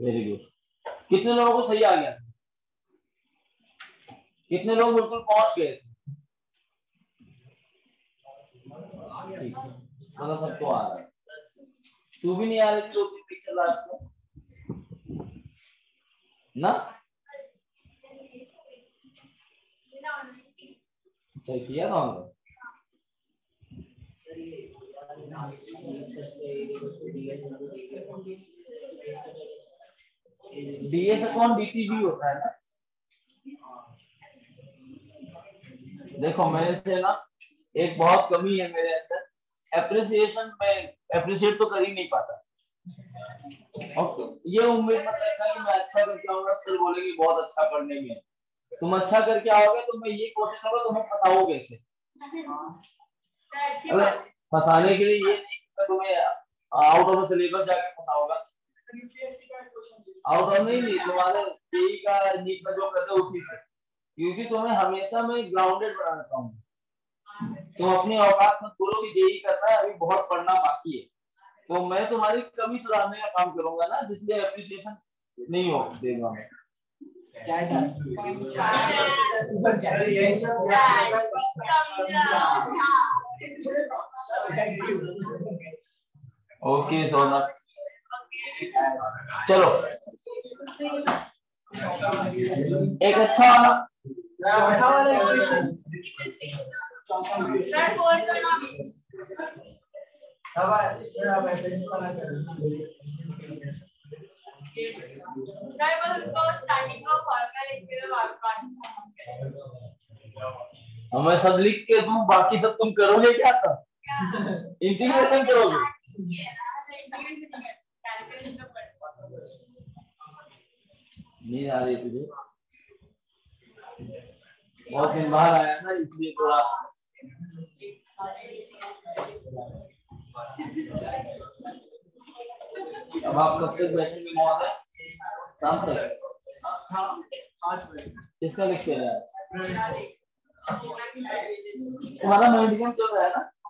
वेरी गुड कितने लोगों को सही आ गया? कितने लोग बिल्कुल पहुँच गए? मतलब सबको आ रहा है। तू भी नहीं आ रही दो तीन पिक्चर लास्ट में ना? अच्छा किया था हमने? डीएस अपॉन डीटी भी होता है ना? देखो, मेरे से ना एक बहुत कमी है मेरे अंदर। अप्रिसिएशन में अप्रिशिएट तो कर ही नहीं पाता। और ये उम्मीद मत रखना कि मैं अच्छा करके आऊँगा, सर बोलेंगे बहुत अच्छा पढ़ने में। तुम अच्छा करके आओगे तो मैं ये कोशिश करूँगा तुम्हें फंसाओगे कैसे? फंसाने के लिए ये नहीं तुम्हें आउट ऑफ़ सिलेबस जाके फंसाऊँगा। आउट ऑफ़ नहीं नहीं तुम्हारे जेई का नीट का जो करते उसी से। क्योंकि तुम्हें हमेशा मैं ग्राउंडेड बनाना चाहूँगा। तुम अपनी औकात में बोलो कि जेई करना है अभी बहुत पढ़ना बाकी है। तो मैं तुम्हारी कमी सुधारने का काम करूँगा ना जिसलिए अप्रिसिएशन नहीं हो देगा। मैं ओके सोना चलो। एक अच्छा वाला। चौथा वाला इक्वेशन सर बोल दो ना अब आप ऐसे निकाला कर सर बस तो स्टार्टिंग का फॉर्मूला लिख के दो बात और मैं सब लिख के दूँ बाकी सब तुम करोगे क्या था इंटीग्रेशन करोगे? नींद आ रही तुझे बहुत दिन बाहर आया ना इसलिए थोड़ा अब आप कब तक बैठेंगे महोदय शाम तक हाँ पाँच बजे किसका लेक्चर है तुम्हारा मेडिकल चल रहा है ना?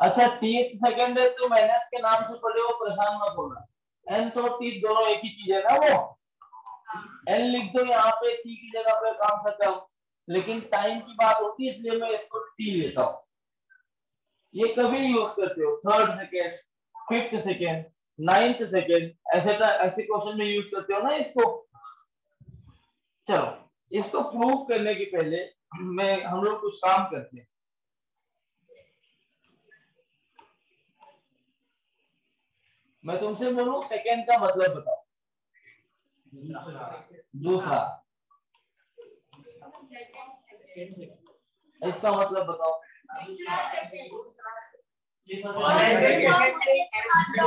अच्छा टीथ सेकंड है तो मेहनत के नाम से पढ़े हो, परेशान मत होना। एन तो टीथ दोनों एक ही चीज़ है ना वो? एन लिख दो यहाँ पे टी की जगह पे काम करता हूँ। लेकिन टाइम की बात होती है, इसलिए मैं इसको टी लेता हूँ। ये कभी यूज़ करते हो? Third second fifth second ninth second ऐसे ऐसे क्वेश्चन में यूज़ करते हो ना इसको? चलो। इसको प्रूव करने के पहले मैं हम लोग कुछ काम करते हैं। मैं तुमसे बोलूँ सेकेंड का मतलब बताओ। दूसरा। इसका मतलब बताओ।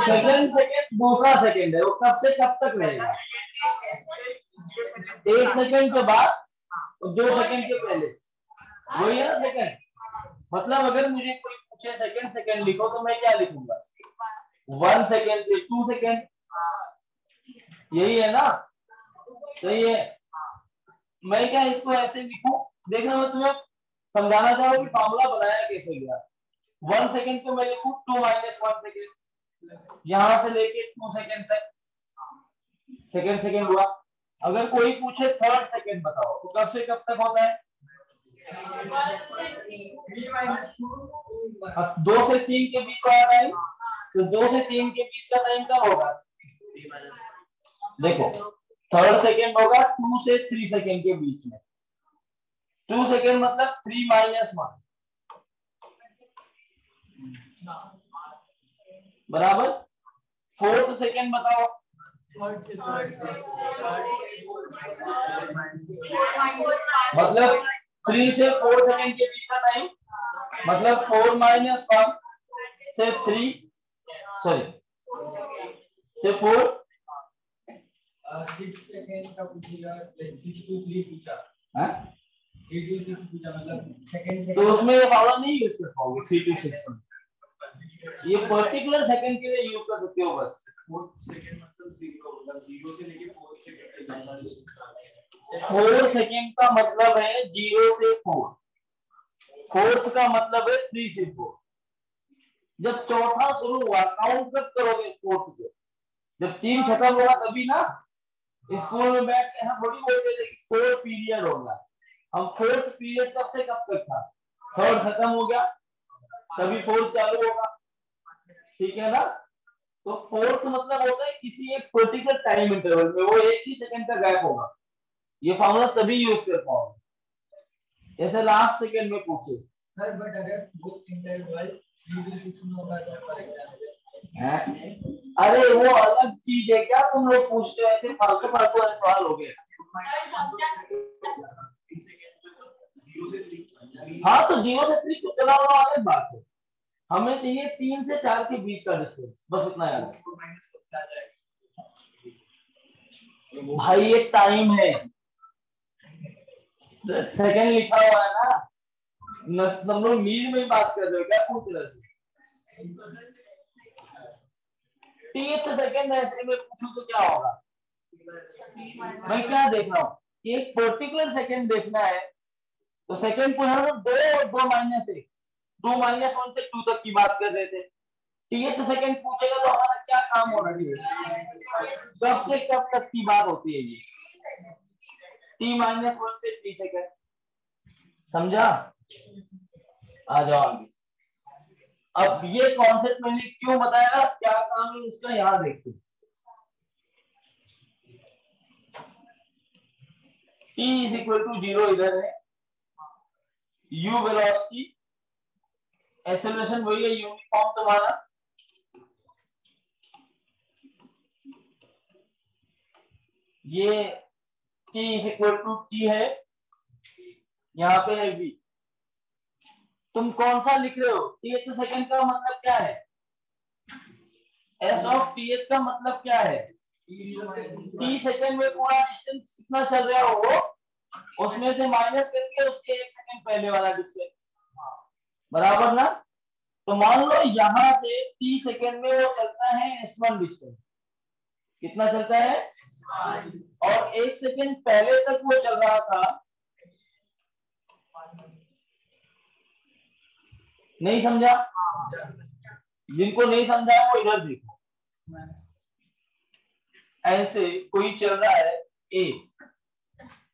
सेकेंड सेकेंड दूसरा सेकेंड है। वो कब से कब तक रहेगा? एक सेकेंड के बाद और दो सेकेंड के पहले। वही है ना सेकेंड? मतलब अगर मुझे कोई पूछे सेकेंड सेकेंड लिखो तो मैं क्या लिखूँगा? वन सेकेंड से टू सेकेंड यही है ना? सही है। मैं क्या इसको ऐसे लिखू? देखना मैं तुम्हें समझाना चाहूँ कि फॉर्मूला बनाया कैसे गया। वन सेकेंड को मैं लिखू टू माइनस वन सेकेंड यहाँ से लेके टू सेकेंड तक। सेकेंड सेकेंड हुआ। अगर कोई पूछे थर्ड सेकेंड बताओ तो कब से कब तक होता है? दो से तीन के बीच का टाइम तो दो से तीन के बीच का टाइम कब होगा? देखो थर्ड सेकेंड होगा टू से थ्री सेकेंड के बीच में। टू सेकेंड मतलब थ्री माइनस वन बराबर? फोर्थ सेकेंड बताओ। मतलब थ्री से फोर सेकेंड के बीच का टाइम मतलब फोर माइनस वन से थ्री सॉरी से फोर सिक्स सेकेंड का पूछेगा सिक्स टू थ्री पूछा। हाँ? थ्री टू सिक्स पूछा मतलब सेकेंड तो उसमें ये फॉर्मूला नहीं यूज़ कर पाओगे थ्री टू सिक्स ये पर्टिकुलर सेकंड के लिए यूज़ कर सकते हो बस। फोर्थ सेकेंड मतलब ज़ीरो मतलब ज़ीरो से लेके फोर्थ सेकेंड तक जाना है। फोर सेकेंड का मतलब है ज़ीरो से फोर फोर्थ का मतलब है थ्री से फोर जब चौथा शुरू हुआ काउंट कब करोगे फोर्थ को? जब तीन खत्म होगा तभी ना? स्कूल में बैठ के हम थोड़ी बोलते थे कि फोर पीरियड होगा। हम फोर्थ पीरियड कब से कब तक था? थर्ड खत्म हो गया, तभी फोर्थ चालू होगा। ठीक है ना? तो फोर्थ मतलब होता है किसी एक पर्टिकुलर टाइम इंटरवल में वो एक ही सेकंड का गैप होगा। ये फॉर्मूला तभी यूज़ कर पाओगे। जैसे लास्ट सेकंड में पूछे। सर बट अगर बुक इंटरवल 3 to 6 में होगा तो फॉर एग्जांपल अरे वो अलग चीज़ है क्या? तुम लोग पूछते हो ऐसे फालतू फालतू वाले सवाल हो गए। हाँ तो ज़ीरो से थ्री को चला हुआ अलग बात है। हमें चाहिए तीन से चार के बीच का डिस्टेंस बस इतना याद है। भाई ये टाइम है। सेकंड लिखा हुआ है ना? तुम लोग नींद में बात कर रहे हो क्या? पूछ रहे थे। तीस सेकंड ऐसे में पूछूँ तो क्या होगा? मैं क्या देख रहा हूँ? एक पर्टिकुलर सेकंड देखना है तो सेकंड पूछा तो दो और दो माइनस एक दो माइनस वन से टू तक की बात कर रहे थे। सेकंड पूछेगा तो हमारा क्या काम हो रहा है? कब से कब तक की बात होती है ये? टी माइनस वन से टी सेकंड समझा? आ जाओ आगे। अब ये कॉन्सेप्ट मैंने क्यों बताया? क्या काम है उसका यहाँ देखते t is equal to zero इधर है। यू वेलोसिटी एक्सेलरेशन वही है यूनिफॉर्म तुम्हारा। ये t is equal to T है। यहाँ पे है v तुम कौन सा लिख रहे हो? टी एथ सेकेंड का मतलब क्या है? एस ऑफ़ टी एथ का मतलब क्या है? टी सेकेंड में पूरा डिस्टेंस कितना चल रहा हो, उसमें से माइनस करके उसके एक सेकंड पहले वाला डिस्टेंस बराबर ना? तो मान लो यहाँ से टी सेकेंड में वो चलता है एस वन डिस्टेंस कितना चलता है? और एक सेकेंड पहले तक वो चल रहा था। नहीं समझा? जिनको नहीं समझा, वो इधर देखो। ऐसे कोई चल रहा है ए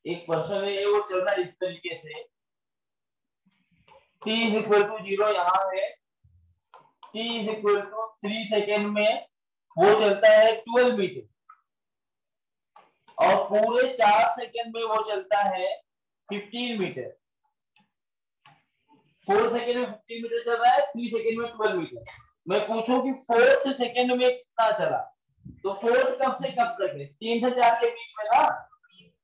एक पर्सन है, वो चल रहा है इस तरीके से। T is equal to zero यहाँ है। t is equal to three second में वो चलता है ट्वेल्व मीटर और पूरे चार सेकेंड में वो चलता है फिफ्टीन मीटर फोर सेकेंड में फिफ्टीन मीटर चल रहा है थ्री सेकेंड में ट्वेल्व मीटर मैं पूछूँ कि फोर्थ सेकेंड में कितना चला? तो फोर्थ कब से कब तक है? तीन से चार के बीच में ना?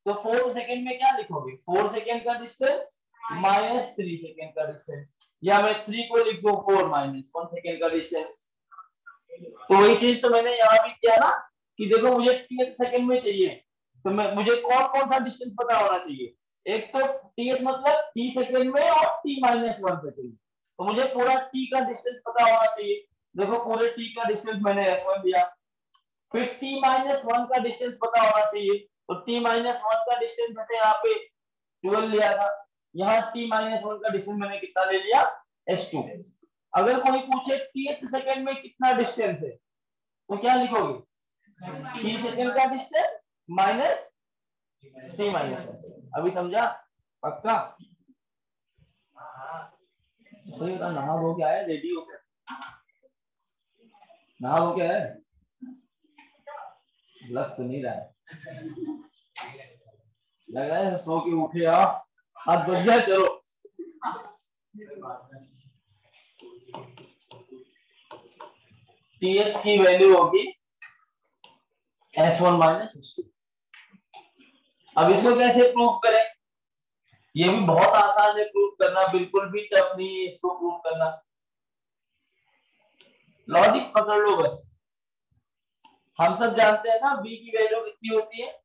तो फोर्थ सेकेंड में क्या लिखोगे? फोर सेकेंड का डिस्टेंस माइनस थ्री सेकेंड का डिस्टेंस या मैं थ्री को लिख दू फोर माइनस वन सेकेंड का डिस्टेंस तो वही चीज़ तो मैंने यहाँ भी किया ना, कि देखो मुझे टी सेकेंड में चाहिए। तो मैं, मुझे कौन कौन सा डिस्टेंस पता होना चाहिए? एक तो टी मतलब टी सेकेंड में और टी माइनस वन सेकेंड तो मुझे पूरा टी का डिस्टेंस पता होना चाहिए। देखो पूरे टी का डिस्टेंस मैंने एस वन दिया। फिर टी माइनस वन का डिस्टेंस पता होना चाहिए। तो टी माइनस वन का डिस्टेंस जैसे यहाँ पे ट्वेल्व लिया था। यहाँ टी माइनस वन का डिस्टेंस मैंने कितना ले लिया? एस टू अगर कोई पूछे टी सेकेंड में कितना डिस्टेंस है तो क्या लिखोगे? टी सेकेंड का डिस्टेंस माइनस सी माइनस अभी समझा? पक्का? नहा धो के आया रेडी हो गया। नहा धो के आया। लग तो नहीं रहा है। लग रहा है सो के उठे आओ बच गया चलो टी एच की वैल्यू होगी S one minus S two अब इसको कैसे प्रूफ करें? ये भी बहुत आसान है प्रूफ करना, बिल्कुल भी टफ नहीं है इसको प्रूफ करना। लॉजिक पकड़ लो बस। हम सब जानते हैं ना बी की वैल्यू कितनी होती है?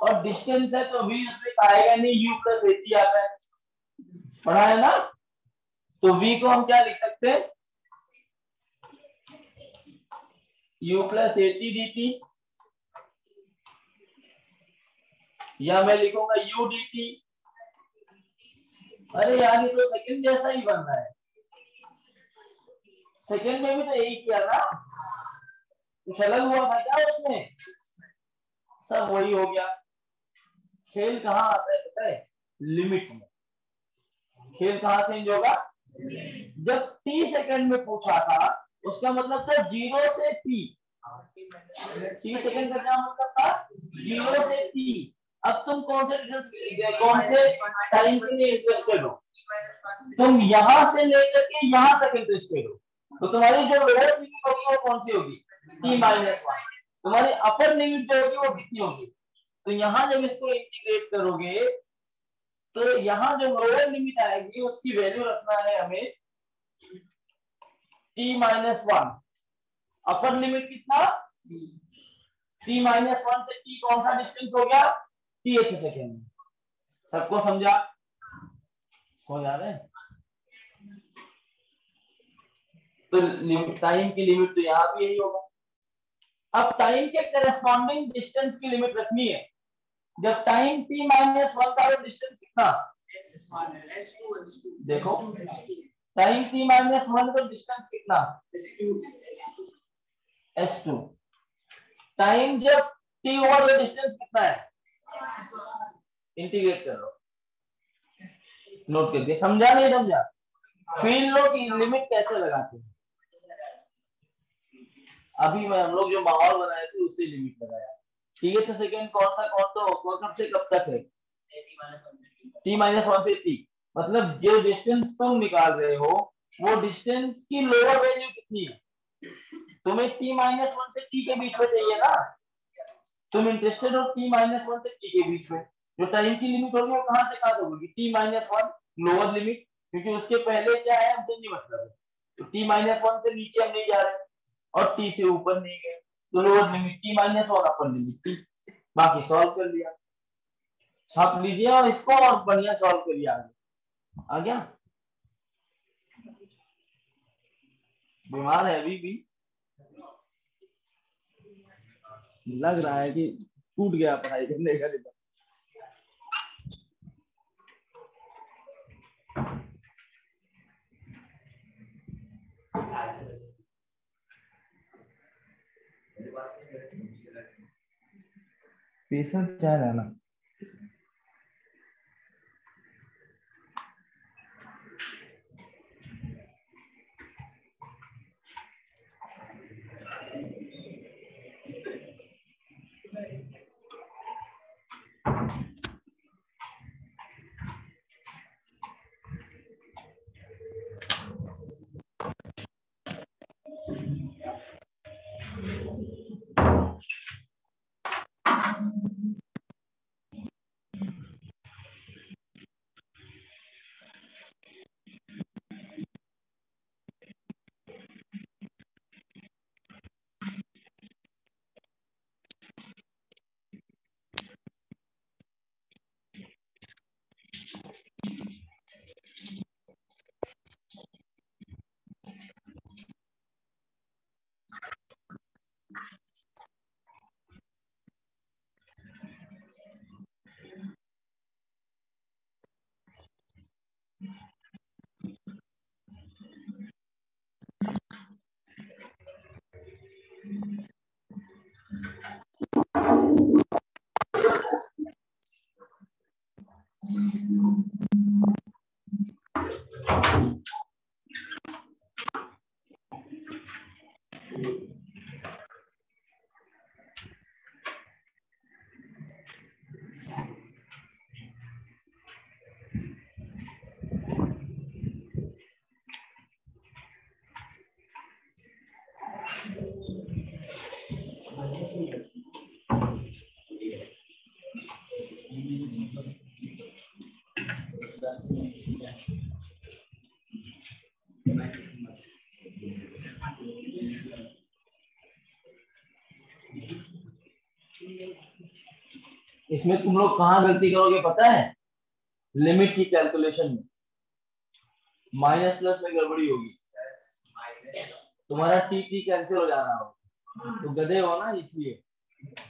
और डिस्टेंस है तो वी उसमें आएगा नहीं यू प्लस एटी आता है। पढ़ा है ना? तो वी को हम क्या लिख सकते हैं? U plus A T D T या मैं लिखूँगा यू डी टी अरे यार, ये तो सेकंड जैसा ही बन रहा है। सेकंड में भी तो यही किया ना? कुछ अलग हुआ था क्या उसमें? सब वही हो गया। खेल कहाँ आता है पता है? लिमिट में। खेल कहाँ चेंज होगा? जब टी सेकंड में पूछा था, उसका मतलब था ज़ीरो से टी टी सेकंड का क्या मतलब था? ज़ीरो से टी अब तुम कौन से कौन से टाइम के लिए इंटरेस्टेड हो? तुम यहाँ से लेकर के यहाँ तक इंटरेस्टेड हो। तो तुम्हारी जो लोअर लिमिट होगी वो कौन सी होगी? टी माइनस वन तुम्हारी अपर लिमिट जो होगी वो कितनी होगी? तो यहाँ जब इसको इंटीग्रेट करोगे तो यहाँ जो लोअर लिमिट आएगी, उसकी वैल्यू रखना है हमें T minus one upper limit कितना? टी माइनस वन से टी कौन सा डिस्टेंस हो गया? टी एच सेकेंड सबको समझा? हो जा रहे तो टाइम की लिमिट तो यहाँ भी यही होगा। अब टाइम के करस्पॉन्डिंग डिस्टेंस की लिमिट रखनी है। जब टाइम टी माइनस वन का डिस्टेंस कितना? देखो टाइम टी माइनस वन का डिस्टेंस कितना? एस टू टाइम जब टी ओवर का डिस्टेंस कितना है? इंटीग्रेट कर लो। नोट करके। समझा नहीं समझा? फ़ील्ड लो की लिमिट कैसे लगाते हैं? अभी मैं हम लोग जो माहौल बनाए थे उससे लिमिट लगाया। ठीक है तो सेकेंड कौन सा कौन तो कब से कब तक है? टी माइनस वन से टी मतलब जो डिस्टेंस तुम निकाल रहे हो, वो डिस्टेंस की लोअर वैल्यू कितनी है? तुम्हें टी माइनस वन से टी के बीच में चाहिए ना? तुम इंटरेस्टेड हो टी माइनस वन से टी के बीच में। जो टाइम की लिमिट होगी, वो कहाँ से कहा होगी T minus one lower limit क्योंकि उसके पहले क्या है, हमसे नहीं मतलब है। तो टी माइनस वन से नीचे हम नहीं जा रहे, और टी से ऊपर नहीं गए। तो lower limit T minus one upper limit T बाकी सॉल्व कर लिया। छाप लीजिए और इसको और बढ़िया सॉल्व करिए आगे। आ गया? बीमार है अभी भी। लग रहा है कि टूट गया पढ़ाई करने का पेशेंट चाहे रहना इसमें तुम लोग कहाँ गलती करोगे पता है? लिमिट की कैलकुलेशन में। माइनस प्लस में गड़बड़ी होगी। तुम्हारा टी टी कैंसिल हो जा रहा हो तो गधे हो ना, इसलिए।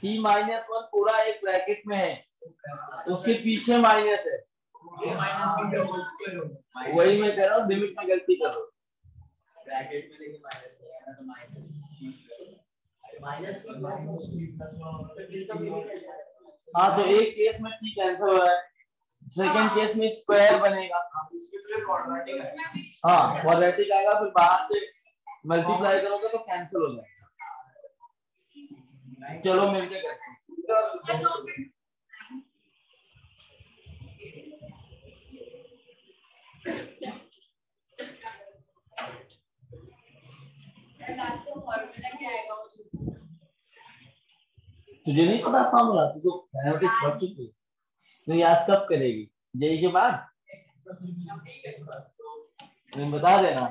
टी माइनस वन पूरा एक ब्रैकेट में है। उसके पीछे माइनस है। वही मैं कह रहा हूँ लिमिट में गलती करो। ब्रैकेट में देखिए माइनस माइनस हाँ। तो एक केस में टी कैंसिल हो रहा है। सेकंड केस में स्क्वायर बनेगा। हाँ क्वाड्रेटिक आएगा फिर बाहर से मल्टीप्लाई करोगे तो कैंसिल हो जाएगा। चलो मिलके करते हैं तुझे नहीं पता फॉर्मूला तू तो मैथमेटिक्स पढ़ चुकी तो याद कब करेगी? जेई के बाद? तुम बता देना।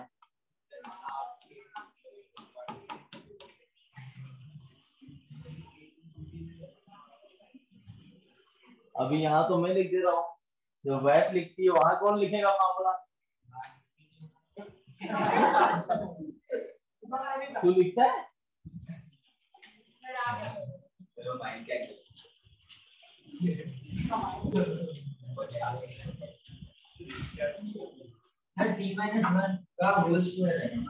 अभी यहाँ तो मैं लिख दे रहा हूँ। जो वैट लिखती है वहाँ कौन लिखेगा फॉर्मूला तू लिखता है? है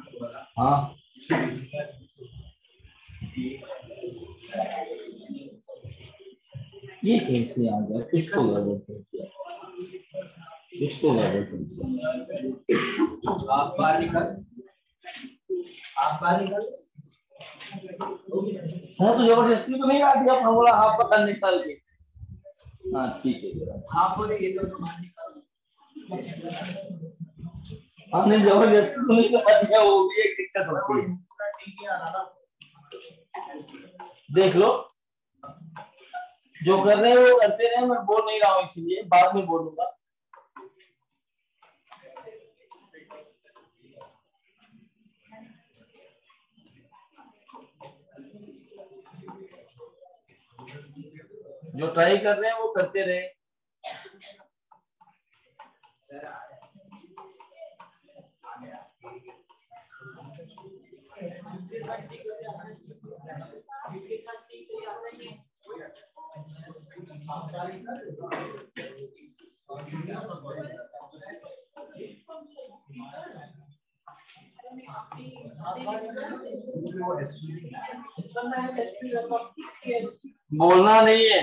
हाँ। ये कैसे आ गया? किसको गड़बड़ कर दिया किसको गड़बड़ कर दिया आप बाहर निकल। आप बाहर निकल। हाँ तो ज़बरदस्ती तो नहीं आ दिया फॉर्मूला हाफ़ पता निकाल के। हाँ ठीक है। आप बोले ये दोनों बाहर निकल। हमने ज़बरदस्ती तो नहीं कर दिया वो भी एक दिक्कत होती है। देख लो। जो कर रहे हैं वो करते रहे, मैं बोल नहीं रहा हूँ इसलिए, बाद में बोलूँगा। जो ट्राई कर रहे हैं वो करते रहे। बोलना नहीं है।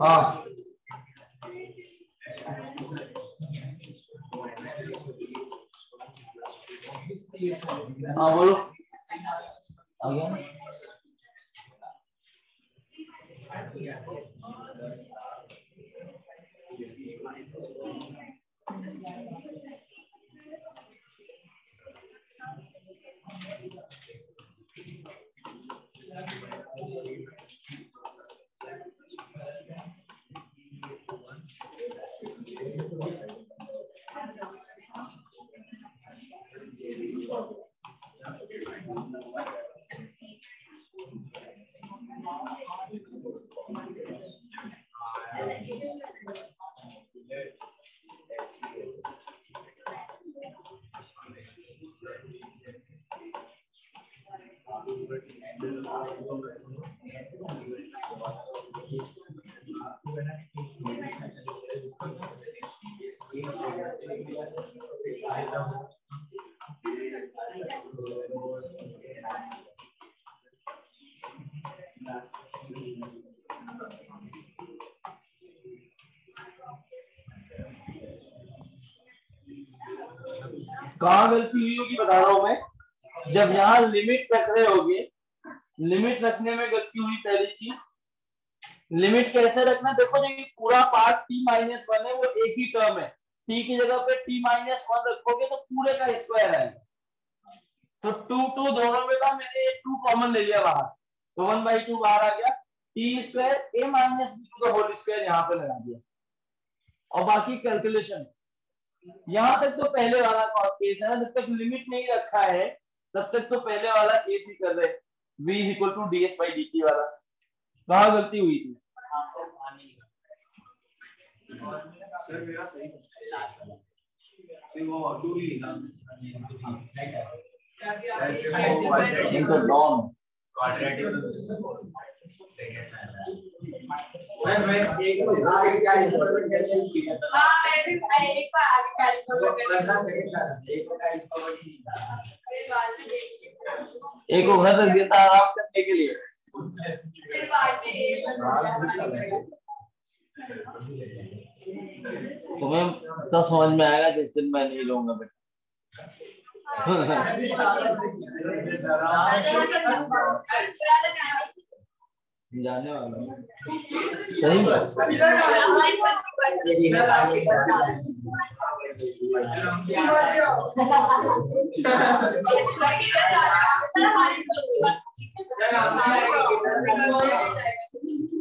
हाँ हाँ बोलो। आ Thank you. कहाँ गलती हुई होगी बता रहा हूँ मैं? जब यहाँ लिमिट रख रहे होगे लिमिट रखने में गलती हुई पहली चीज़। लिमिट कैसे रखना? देखो जो, पूरा पार्ट टी माइनस वन है, वो एक ही टर्म है। टी की जगह पे टी माइनस वन रखोगे तो पूरे का स्क्वायर आएगा तो टू टू दोनों में था, मैंने टू कॉमन ले लिया बाहर। तो वन बाई टू बाहर आ गया। T square A minus B two का होल स्क्वायर यहाँ पे लगा दिया। और बाकी कैलकुलेशन यहाँ तक तो पहले वाला केस है जब तक लिमिट नहीं रखा है, तब तक तो पहले वाला केस ही कर रहे v equal to D S by D T वाला। कहा गलती हुई थी? सर मेरा सही वो एक घर देता आराम करने के लिए। तुम्हें तो समझ में आएगा जिस दिन मैं नहीं लूँगा बेटा जाने वाला सही में?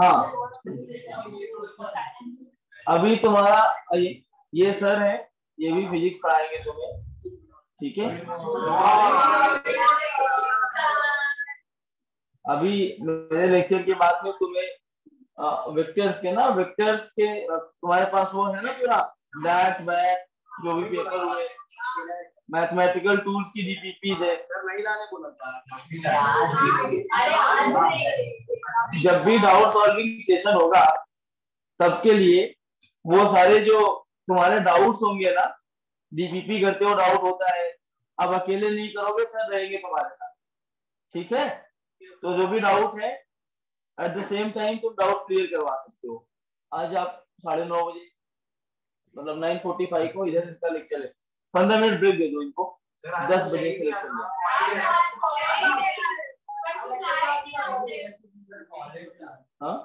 हाँ। अभी तुम्हारा ये, सर है ये भी फिजिक्स पढ़ाएँगे तुम्हें ठीक है? अभी मेरे लेक्चर के बाद में तुम्हें वेक्टर्स के ना वेक्टर्स के तुम्हारे पास वो है ना पूरा दैट मैथ जो भी पेपर हुए। मैथमेटिकल टूल्स की डीपीपीज है। नहीं लाने बोला था जब भी डाउट सॉल्विंग सेशन होगा तब के लिए वो सारे जो तुम्हारे डाउट्स होंगे ना डीपीपी करते हो डाउट होता है। अब अकेले नहीं करोगे सर रहेंगे तुम्हारे साथ। ठीक है? तो जो भी डाउट है एट द सेम टाइम तुम डाउट क्लियर करवा सकते हो। आज आप साढ़े नौ बजे मतलब नाइन फोर्टी फाइव को इधर इनका लेक्चर है। पंद्रह मिनट ब्रेक दे दो इनको। दस बजे से हाँ?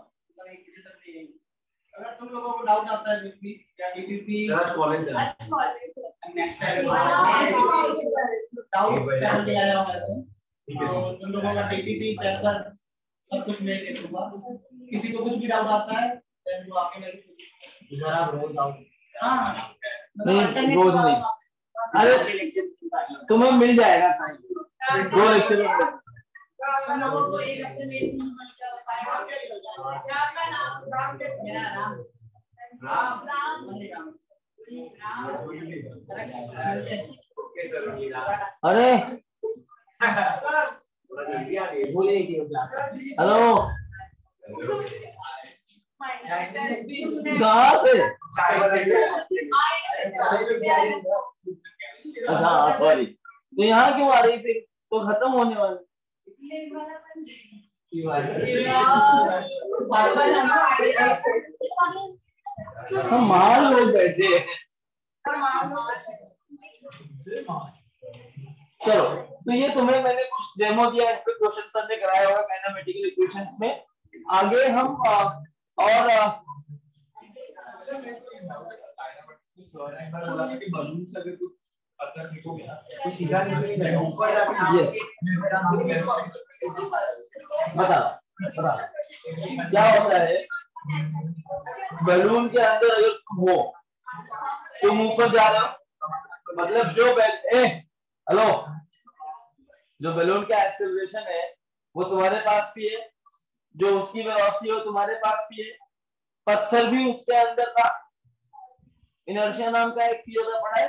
अगर तुम लोगों को डाउट आता है या डीपीपी कॉलेज डाउट चैनल पे आया होगा तो। तुम लोगों का डीपीपी पेपर सब कुछ मैं दे दूँगा किसी को कुछ भी डाउट आता है then वो आके मेरे को रोज डाउट हाँ। रोज नहीं। अरे तुम्हें मिल जाएगा दो लेक्चर अरे। हेलो। कहाँ से? अच्छा हाँ सॉरी तो यहाँ क्यों आ रही थी तो खत्म होने वाली हम महान लोग बैठे चलो तो ये तुम्हें मैंने कुछ डेमो दिया इस पे क्वेश्चन सर ने कराया होगा काइनेमेटिकल इक्वेशंस में। आगे हम और अ, बता बता क्या होता है बलून के अंदर अगर हो तुम ऊपर जा रहे हो मतलब जो ए हेलो जो बैलून का एक्सेलरेशन है वो तुम्हारे पास भी है जो उसकी वेलोसिटी है तुम्हारे पास भी है पत्थर भी उसके अंदर था इनर्शिया नाम का एक चीज़ पड़ा है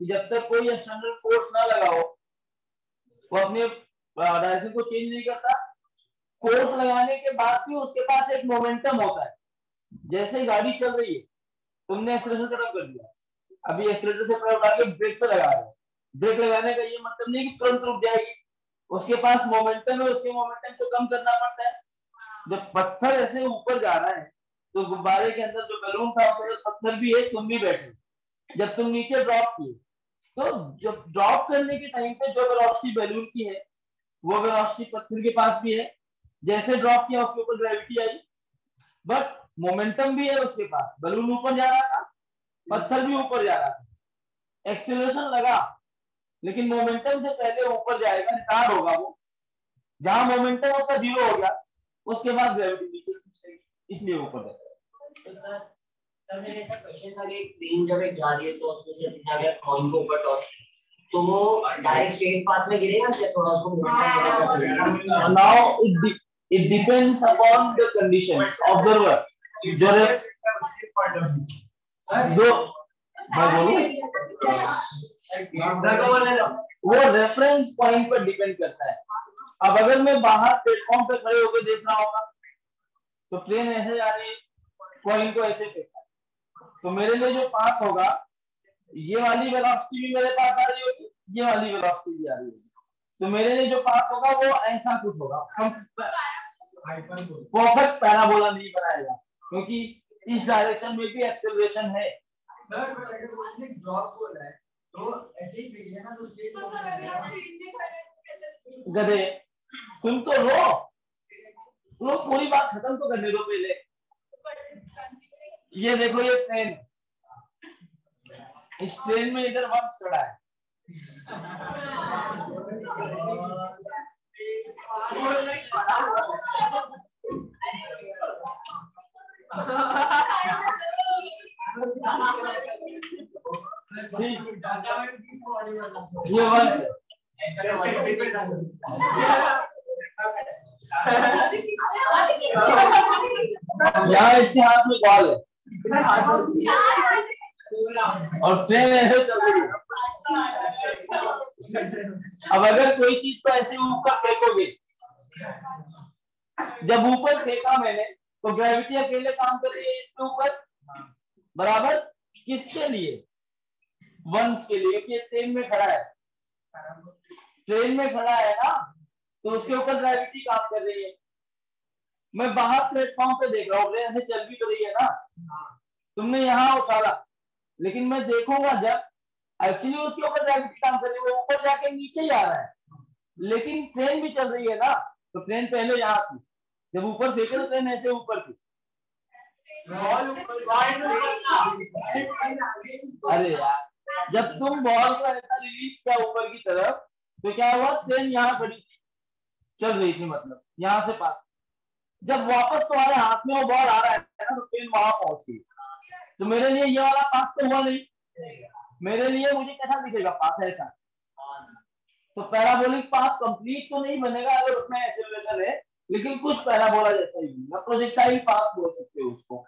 कि जब तक कोई एक्सटर्नल फोर्स ना लगाओ वो अपने डायरेक्शन को चेंज नहीं करता। फोर्स लगाने के बाद भी उसके पास एक मोमेंटम होता है। जैसे ही गाड़ी चल रही है, तुमने एक्सलेशन खत्म कर दिया। अभी एक्सलेटर से पैर उठा के ब्रेक पे लगा रहे ब्रेक लगाने का ये मतलब नहीं कि तुरंत रुक जाएगी। उसके पास मोमेंटम है, उसके मोमेंटम को कम करना पड़ता है। जब पत्थर ऐसे ऊपर जा रहा है तो गुब्बारे के अंदर जो बैलून था, उसके पत्थर भी है, तुम भी बैठे जब तुम नीचे ड्रॉप किए तो जब ड्रॉप करने के टाइम पे जो वेलोसिटी बैलून की है, वो वेलोसिटी पत्थर के पास भी है। जैसे ड्रॉप किया, उसके ऊपर ग्रेविटी आई। बट मोमेंटम भी है उसके पास। बलून ऊपर जा रहा था, पत्थर भी ऊपर जा रहा था। एक्सीलरेशन लगा, लेकिन मोमेंटम से पहले ऊपर जाएगा रिटार्ड होगा वो। जहाँ मोमेंटम उसका ज़ीरो हो गया, उसके बाद ग्रेविटी नीचे इसलिए ऊपर जाता है। तो सर सर मेरे ऐसा क्वेश्चन था कि ट्रेन जब एक जा रही है तो उसमें से अगर कॉइन को ऊपर टॉस तो वो डायरेक्ट स्ट्रेट पाथ में गिरेगा या थोड़ा उसको मोमेंटम देना And now it depends upon the conditions observer जो दो मैं बोलूँ वो रेफरेंस पॉइंट पर डिपेंड करता है। अब अगर मैं बाहर प्लेटफॉर्म पे खड़े होकर देख रहा होगा तो ट्रेन ऐसे जा रही है कॉइन को ऐसे फेंका है। तो मेरे लिए जो पाथ होगा ये वाली वेलोसिटी भी मेरे पास आ रही होगी ये वाली वेलोसिटी भी आ रही होगी। तो मेरे लिए जो पाथ होगा वो ऐसा कुछ होगा। हम परफेक्ट पैराबोला नहीं बनाएगा क्योंकि इस डायरेक्शन में भी एक्सेलरेशन है। तो सर आप ट्रेन में खड़े हैं, तो कैसे गधे सुन तो लो तुम पूरी बात खत्म तो करने दो पहले। ये देखो ये ट्रेन इस ट्रेन में इधर वंश खड़ा है। ये वंश यहाँ इसके हाथ में बॉल है। और ट्रेन ऐसे चल रही है अब अगर कोई चीज़ को ऐसे ऊपर फेंकोगे, जब ऊपर फेंका मैंने तो ग्रेविटी अकेले काम कर रही है इसके ऊपर? बराबर? किसके लिए? वंश के लिए कि ट्रेन में खड़ा है। ट्रेन में खड़ा है ना तो उसके ऊपर ग्रेविटी काम कर रही है। मैं बाहर प्लेटफॉर्म पे देख रहा हूँ ट्रेन ऐसे चल भी तो रही है ना। तुमने यहाँ उछाला। लेकिन मैं देखूँगा जब एक्चुअली उसके ऊपर ग्रेविटी काम कर रही है ऊपर जाके नीचे ही आ रहा है। लेकिन ट्रेन भी चल रही है ना तो ट्रेन पहले यहाँ थी। जब ऊपर फेंके तो ट्रेन ऐसे ऊपर थी। अरे यार जब तुम बॉल को ऐसा रिलीज़ किया ऊपर की तरफ़ तो क्या हुआ? ट्रेन यहाँ खड़ी थी। चल रही थी मतलब यहाँ से पास। जब वापस तुम्हारे हाथ में वो बॉल आ रहा है ना तो ट्रेन वहाँ पहुँच। तो मेरे लिए ये वाला पास तो हुआ नहीं। मेरे लिए मुझे कैसा दिखेगा पास ऐसा? तो पैराबोलिक पास कंप्लीट तो नहीं बनेगा अगर उसमें एक्सेलरेशन है लेकिन कुछ पैराबोला जैसा ही बनेगा। प्रोजेक्टाइल पास बोल सकते हो उसको।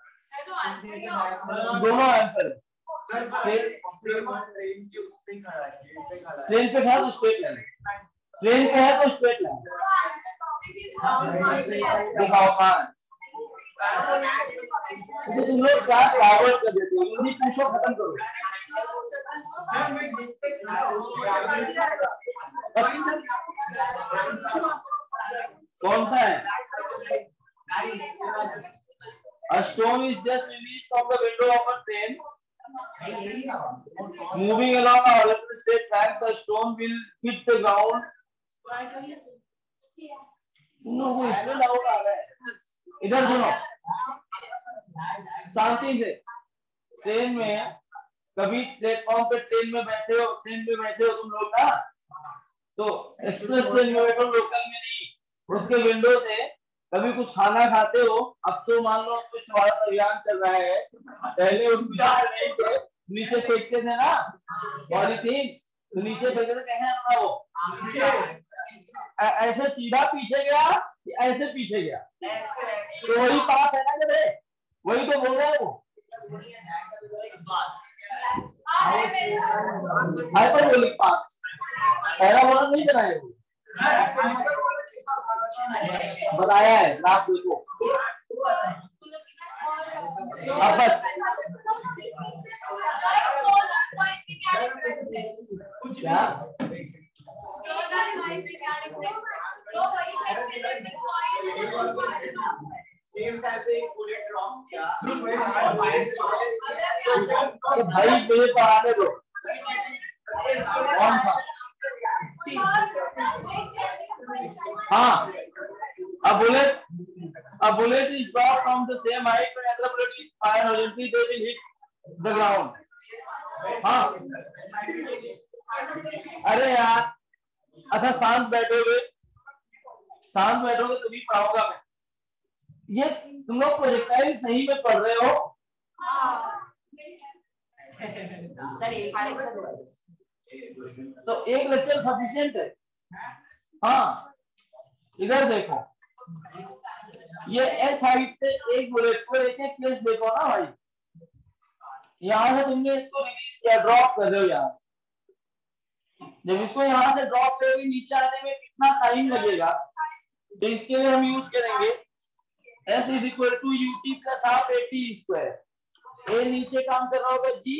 दोनों आंसर ट्रेन पे था तो स्ट्रेट लाइन ट्रेन पे है तो स्ट्रेट लाइन कौन सा है stone is just release from the window of a train moving along electric state track the stone will hit the ground इधर सुनो शांति से ट्रेन में कभी प्लेटफॉर्म पे ट्रेन में बैठे हो ट्रेन में बैठे हो तुम लोग ना तो एक्सप्रेस ट्रेन में बैठो लोकल में नहीं। उसके विंडो से कभी कुछ खाना खाते हो अब तो मान लो स्वच्छ भारत अभियान चल रहा है। पहले उठा नीचे फेंकते थे ना? पॉलीथीन नीचे फेंकते थे कहीं आता वो ऐसे सीधा पीछे गया कि ऐसे पीछे गया? तो वही पास है ना जैसे वही तो बोल रहे हैं हाइपरबोलिक पाथ पहला बोला नहीं बनाया वो। बताया है आप देखो। अब बस। तो भाई मुझे पढ़ाने दो। कौन था? हाँ। तो तो हाँ। अरे यार अच्छा शांत बैठोगे शांत बैठोगे तभी पढ़ाऊँगा मैं। ये तुम लोग प्रोजेक्टाइल सही में पढ़ रहे हो? तो एक लेक्चर सफिशियंट है। हाँ। इधर देखो। ये एस हाइट से एक बुलेट को एक एक प्लेस देखो ना भाई। यहाँ से तुमने इसको रिलीज़ किया ड्रॉप कर रहे हो यहाँ जब इसको यहाँ से ड्रॉप करोगे, नीचे आने में कितना टाइम लगेगा? तो इसके लिए हम यूज़ करेंगे। S is equal to U T plus half A T square A नीचे काम कर रहा होगा जी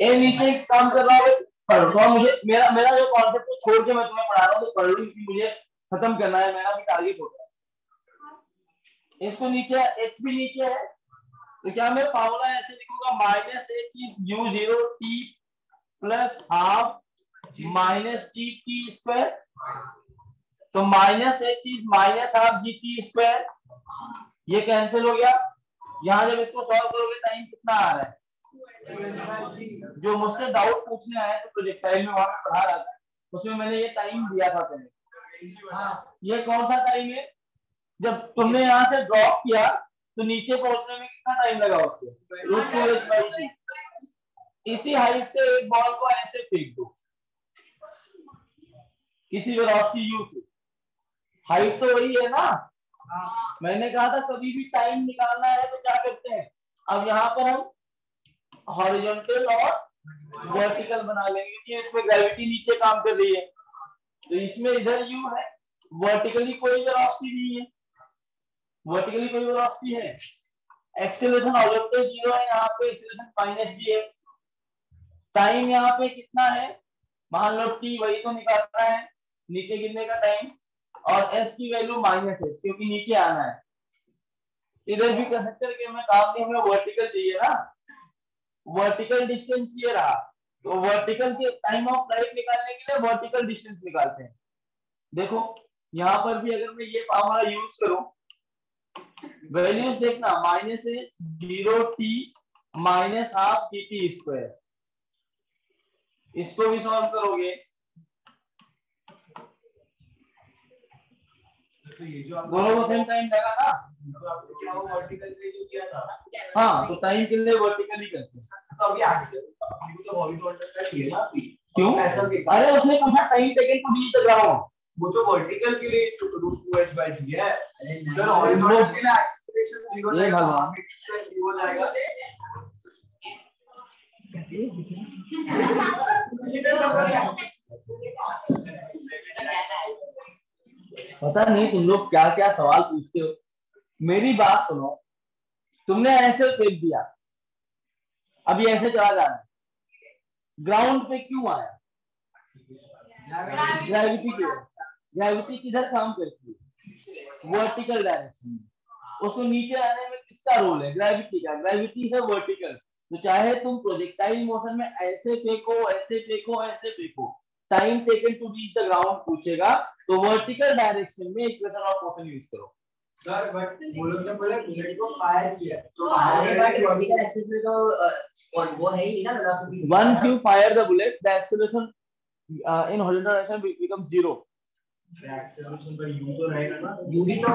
ए, नीचे काम कर रहा होगा पढ़ मुझे। मेरा मेरा जो कॉन्सेप्ट को छोड़ के मैं तुम्हें पढ़ा रहा हूँ तो पढ़ लूँ मुझे खत्म करना है, मेरा भी टारगेट होता है इसको नीचे एच भी नीचे है। तो क्या मैं फॉर्मूला ऐसे लिखूँगा minus H is U zero T plus half minus G T square तो minus H is minus half G T square ये कैंसिल हो गया। यहाँ जब इसको सॉल्व करोगे टाइम कितना आ रहा है? जो मुझसे डाउट पूछने आए थे प्रोजेक्टाइल में वहाँ पढ़ा रहा था। उसमें मैंने ये टाइम दिया था पहले ये कौन सा टाइम है? जब तुमने यहाँ से ड्रॉप किया तो नीचे पहुँचने में कितना टाइम लगा उससे root two H by G इसी हाइट से एक बॉल को ऐसे फेंक दो। किसी वेलोसिटी यू से हाइट तो वही है ना। मैंने कहा था, कभी भी टाइम निकालना है तो क्या करते हैं? अब यहाँ पर हम हॉरिजॉन्टल और वर्टिकल बना लेंगे क्योंकि इसमें ग्रेविटी नीचे काम कर रही है। तो इसमें इधर यू है वर्टिकली कोई वेलोसिटी नहीं है। वर्टिकली कोई वेलोसिटी है। एक्सेलरेशन हॉरिजॉन्टल ज़ीरो है, यहाँ पे एक्सेलरेशन माइनस जी है टाइम यहाँ पे कितना है? मान लो टी वही तो निकालना है। नीचे गिरने का टाइम और एस की वैल्यू माइनस है क्योंकि नीचे आना है। इधर भी कर सकते कि हमें काम नहीं, हमें वर्टिकल चाहिए ना। वर्टिकल डिस्टेंस ये रहा। तो वर्टिकल के टाइम ऑफ़ फ़्लाइट निकालने के लिए वर्टिकल डिस्टेंस निकालते हैं। देखो, यहाँ पर भी अगर मैं ये फॉर्मूला यूज़ करूँ वैल्यूज़ देखना माइनस है zero T minus half T T square इसको भी सॉल्व करोगे। दोनों को सेम टाइम लगा ना क्या वो वर्टिकल के जो किया था? हाँ तो टाइम के लिए वर्टिकली करते हैं। तो अभी एक्सेल अभी तो हॉरिजॉन्टल का चाहिए ना क्यों? ऐसा अरे उसने पूछा time taken to reach the ground वो तो वर्टिकल के लिए root two H by G है सर हॉरिजॉन्टल के लिए एक्सेलरेशन ज़ीरो ये जाएगा भगवान। ज़ीरो जाएगा। पता नहीं तुम लोग क्या क्या सवाल पूछते हो। मेरी बात सुनो। तुमने ऐसे फेंक दिया। अभी ऐसे चला जा रहा ग्राउंड पे क्यों आया? ग्रेविटी की वजह से। ग्रेविटी किधर काम करती है? वर्टिकल डायरेक्शन में उसको नीचे आने में किसका रोल है? ग्रेविटी का। ग्रेविटी है वर्टिकल तो चाहे तुम प्रोजेक्टाइल मोशन में ऐसे फेंको ऐसे फेंको ऐसे फेंको। Time taken to reach the ground पूछेगा तो वर्टिकल डायरेक्शन में इक्वेशन ऑफ़ मोशन यूज़ करो। सर बट वो लोग ने बोला बुलेट को फायर किया। तो अरे बट वर्टिकल एक्सिस में तो वो है ही ना velocity the bullet the acceleration uh, in horizontal direction be- becomes zero acceleration पर यू तो रहेगा ना। यू भी तो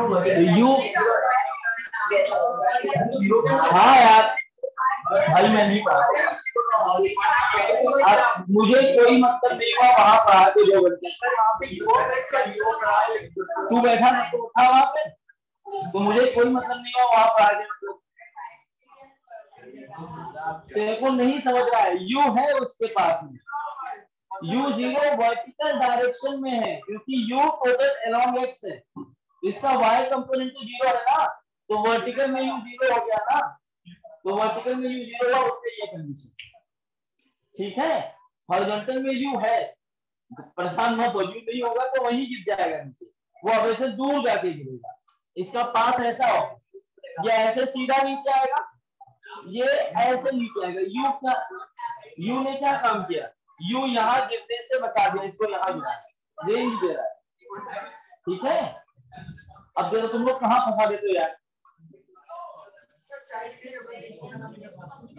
तो u हाँ यार भाई, मैं नहीं पढ़ा। मुझे कोई मतलब नहीं हुआ, वहाँ पढ़ा के जो का तू बैठा था तो था वहाँ पे। तो मुझे कोई मतलब नहीं हुआ, वहाँ पढ़ा के तेरे को नहीं समझ रहा है, यू है उसके पास में। यू ज़ीरो वर्टिकल डायरेक्शन में है, क्योंकि यू टोटल अलोंग एक्स है। इसका वाई कंपोनेंट तो ज़ीरो है ना तो वर्टिकल में यू ज़ीरो हो गया ना। तो वर्टिकल में यू ज़ीरो हुआ उसके ये कंडीशन ठीक है? हॉरिजॉन्टल में यू है। परेशान मत हो यू नहीं होगा तो वही गिर जाएगा नीचे। वो अब ऐसे दूर जाके गिरेगा। इसका पाथ ऐसा होगा। ये ऐसे सीधा नीचे आएगा। ये ऐसे नीचे आएगा। यू का यू ने क्या काम किया? यू यहाँ गिरने से बचा दिया, इसको यहाँ गिरा। रेंज दे रहा है। ठीक है? अब देखो तुम लोग कहाँ फंसा देते हो यार?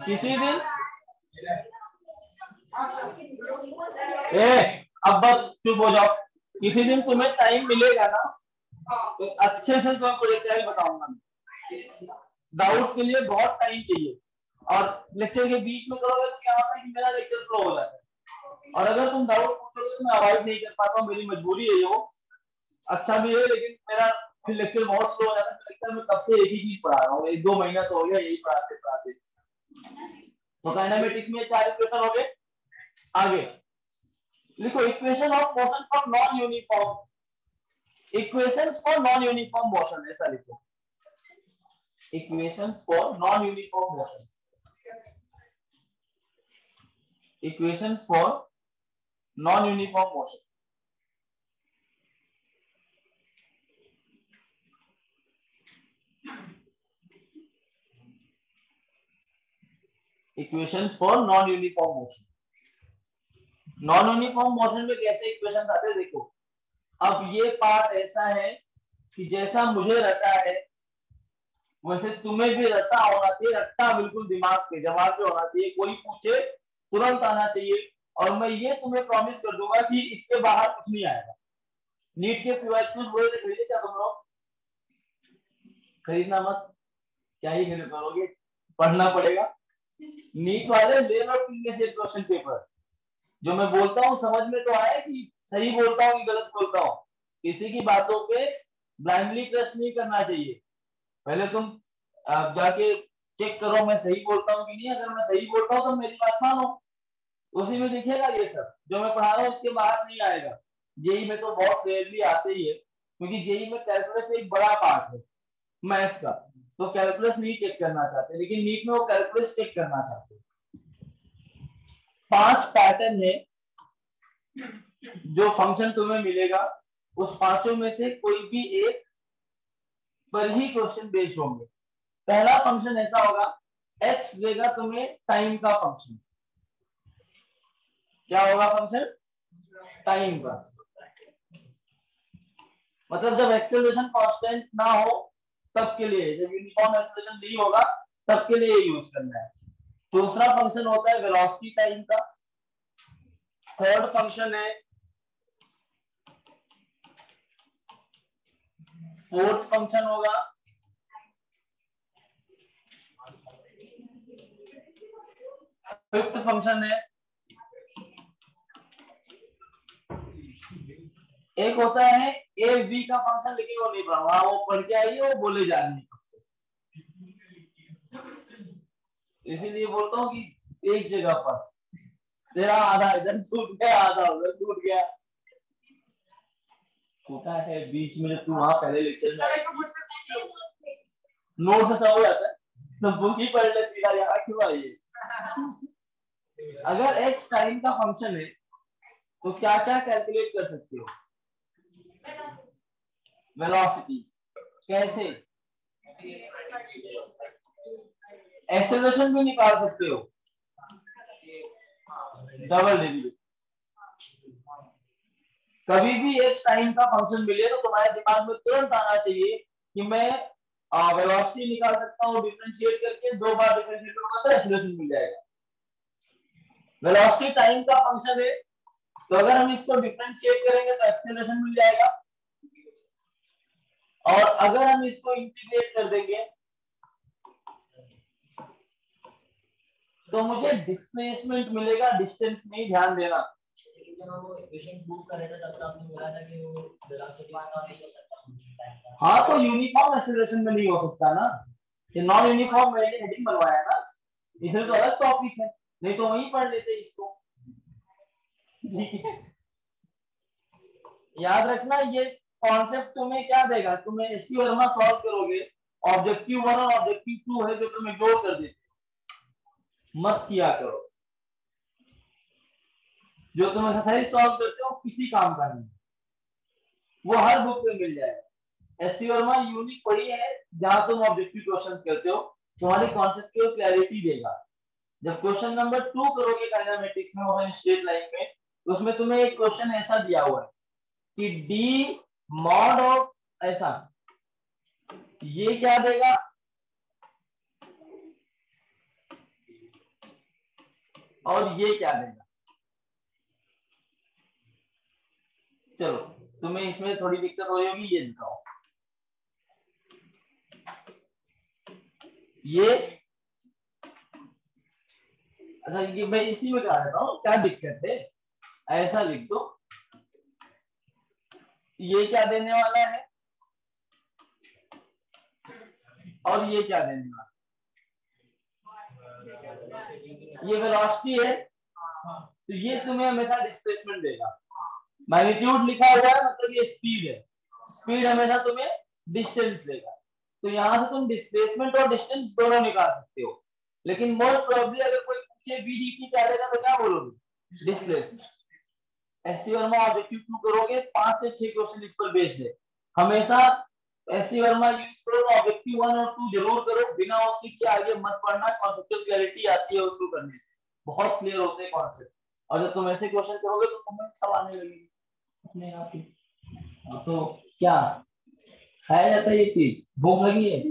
किसी दिन? ए, अब बस चुप हो जाओ। किसी दिन तुम्हें टाइम मिलेगा ना तो अच्छे से तुम्हें प्रोजेक्टाइल बताऊँगा मैं। डाउट्स के लिए बहुत टाइम चाहिए। और लेक्चर के बीच में करोगे तो क्या होता है कि मेरा लेक्चर स्लो हो जाता है। और अगर तुम डाउट पूछोगे तो मैं अवॉइड नहीं कर पाता हूँ। मेरी मजबूरी है ये वो। अच्छा भी है, लेकिन मेरा फिर लेक्चर बहुत स्लो हो जाता है लेक्चर में कब से एक ही चीज़ पढ़ा रहा हूँ, एक दो महीना तो हो गया यही पढ़ाते पढ़ाते। तो काइनेमेटिक्स में चार इक्वेशन हो गए। आगे। लिखो equation of motion for non uniform equations for non uniform motion ऐसा लिखो। Equations for non uniform motion equations for non-uniform motion. Equations for non-uniform motion. Non-uniform motion में कैसे इक्वेशन आते हैं देखो। अब ये पार्ट ऐसा है कि जैसा मुझे रटा है, वैसे तुम्हें भी रट्टा होना चाहिए रट्टा बिल्कुल दिमाग पे, जवाब पे होना चाहिए। कोई पूछे, तुरंत आना चाहिए। और मैं ये तुम्हें प्रॉमिस कर दूँगा कि इसके बाहर कुछ नहीं आएगा। नीट के क्यूज बोले खरीदे क्या तुम लोग? खरीदना मत। क्या ही करोगे? पढ़ना पड़ेगा। नीट वाले ले लो कितने से क्वेश्चन पेपर। जो मैं बोलता हूँ, समझ में तो आए कि सही बोलता हूँ कि गलत बोलता हूँ? किसी की बातों पे ब्लाइंडली ट्रस्ट नहीं करना चाहिए। पहले तुम जाके चेक करो, मैं सही बोलता हूँ कि नहीं? अगर मैं सही बोलता हूँ तो मेरी बात मानो। उसी में दिखेगा ये सब। जो मैं पढ़ा रहा हूँ उसके बाहर नहीं आएगा। जेई में तो बहुत रेयरली आते ही है, क्योंकि जेई में कैलकुलस एक बड़ा पार्ट है मैथ्स का। तो कैलकुलस नहीं चेक करना चाहते, लेकिन नीट में वो कैलकुलस चेक करना चाहते पाँच पैटर्न है, जो फ़ंक्शन तुम्हें मिलेगा, उस पाँचों में से कोई भी एक पर ही क्वेश्चन बेस्ड होंगे। पहला फ़ंक्शन ऐसा होगा एक्स देगा तुम्हें टाइम का फ़ंक्शन क्या होगा फ़ंक्शन टाइम का। मतलब जब एक्सेलरेशन कांस्टेंट ना हो तब के लिए, जब यूनिफॉर्म एक्सेलरेशन नहीं होगा, तब के लिए यूज़ करना है। दूसरा फ़ंक्शन होता है वेलोसिटी टाइम का। थर्ड फ़ंक्शन है फोर्थ फ़ंक्शन होगा। फिफ्थ फ़ंक्शन है एक होता है ए वी का फ़ंक्शन लेकिन वो नहीं पढ़ा। वहाँ वो पढ़ के आइए वो बोले जा रही इसीलिए बोलता हूँ कि एक जगह पर। तेरा आधा इधर छूट गया, आधा उधर छूट गया। होता है बीच में तू वहाँ पहले लेक्चर में नोट से सब हो जाता है। तो बुक ही पढ़ ले, सीधा यहाँ क्यों आई अगर एक्स टाइम का फ़ंक्शन है तो क्या क्या कैलकुलेट कर सकते हो? वेलोसिटी कैसे? एक्सेलरेशन भी निकाल सकते हो। डबल डेरिवेटिव कभी भी एक्स टाइम का फ़ंक्शन मिले तो तुम्हारे दिमाग में तुरंत आना चाहिए कि मैं वेलोसिटी निकाल सकता हूँ डिफरेंशिएट करके दो बार डिफरेंशिएट करूँगा तो एक्सेलरेशन मिल जाएगा। वेलोसिटी टाइम का फ़ंक्शन है तो अगर हम इसको डिफरेंशिएट करेंगे तो एक्सेलरेशन मिल जाएगा। और अगर हम इसको इंटीग्रेट कर देंगे तो मुझे डिस्प्लेसमेंट मिलेगा डिस्टेंस नहीं ध्यान देना। हाँ तो यूनिफॉर्म एक्सेलरेशन में नहीं हो सकता ना। ये नॉन यूनिफॉर्म मैंने हेडिंग बनवाया ना। इसमें तो अलग टॉपिक है। नहीं तो वहीं पढ़ लेते इसको। ठीक है। याद रखना ये कॉन्सेप्ट तुम्हें क्या देगा? तुम्हें एस वर्मा सॉल्व करोगे ऑब्जेक्टिव वन और ऑब्जेक्टिव टू है जो तुम्हें इग्नोर कर देते मत किया करो। जो तुम एक्सरसाइज सॉल्व करते हो, किसी काम का नहीं। वो हर बुक में मिल जाएगा। एस सी वर्मा यूनिक वही है, जहाँ तुम ऑब्जेक्टिव क्वेश्चन करते हो, तुम्हारी कॉन्सेप्ट को क्लैरिटी देगा। जब क्वेश्चन नंबर टू करोगे काइनेमेटिक्स में स्ट्रेट लाइन में, उसमें तुम्हें एक क्वेश्चन ऐसा दिया हुआ है कि डी मॉड ऑफ़ ऐसा। ये क्या देगा? और ये क्या देगा? चलो, तुम्हें इसमें थोड़ी दिक्कत हो होगी, ये दिखाओ। ये अच्छा ये मैं इसी में कहा देता हूँ, क्या दिक्कत है? ऐसा लिख दो। ये क्या देने वाला है? और ये क्या देने वाला ये वेलोसिटी है तो ये तुम्हें हमेशा डिस्प्लेसमेंट देगा। मैग्नीट्यूड लिखा हुआ है मतलब ये स्पीड है। स्पीड हमेशा तुम्हें डिस्टेंस देगा। तो यहाँ से तुम डिस्प्लेसमेंट और डिस्टेंस दोनों निकाल सकते हो। लेकिन मोस्ट प्रोबेबली अगर कोई पूछे वी की क्या देगा? तो क्या बोलोगे? डिस्प्लेसमेंट ऐसी वर्मा ऑब्जेक्टिव टू करोगे? पाँच से छह क्वेश्चन इस पर बेस्ड है। हमेशा ऐसी वर्मा यूज़ करो ऑब्जेक्टिव वन और टू ज़रूर करो। बिना उसके कि आगे मत पढ़ना कॉन्सेप्चुअल क्लैरिटी आती है उसको करने से। बहुत क्लियर होते हैं कॉन्सेप्ट और जब तुम ऐसे क्वेश्चन करोगे तो तुम्हें सब आने लगेगी। अपने आप ही। हाँ, तो क्या? खाया जाता है ये चीज़? भूख लगी है?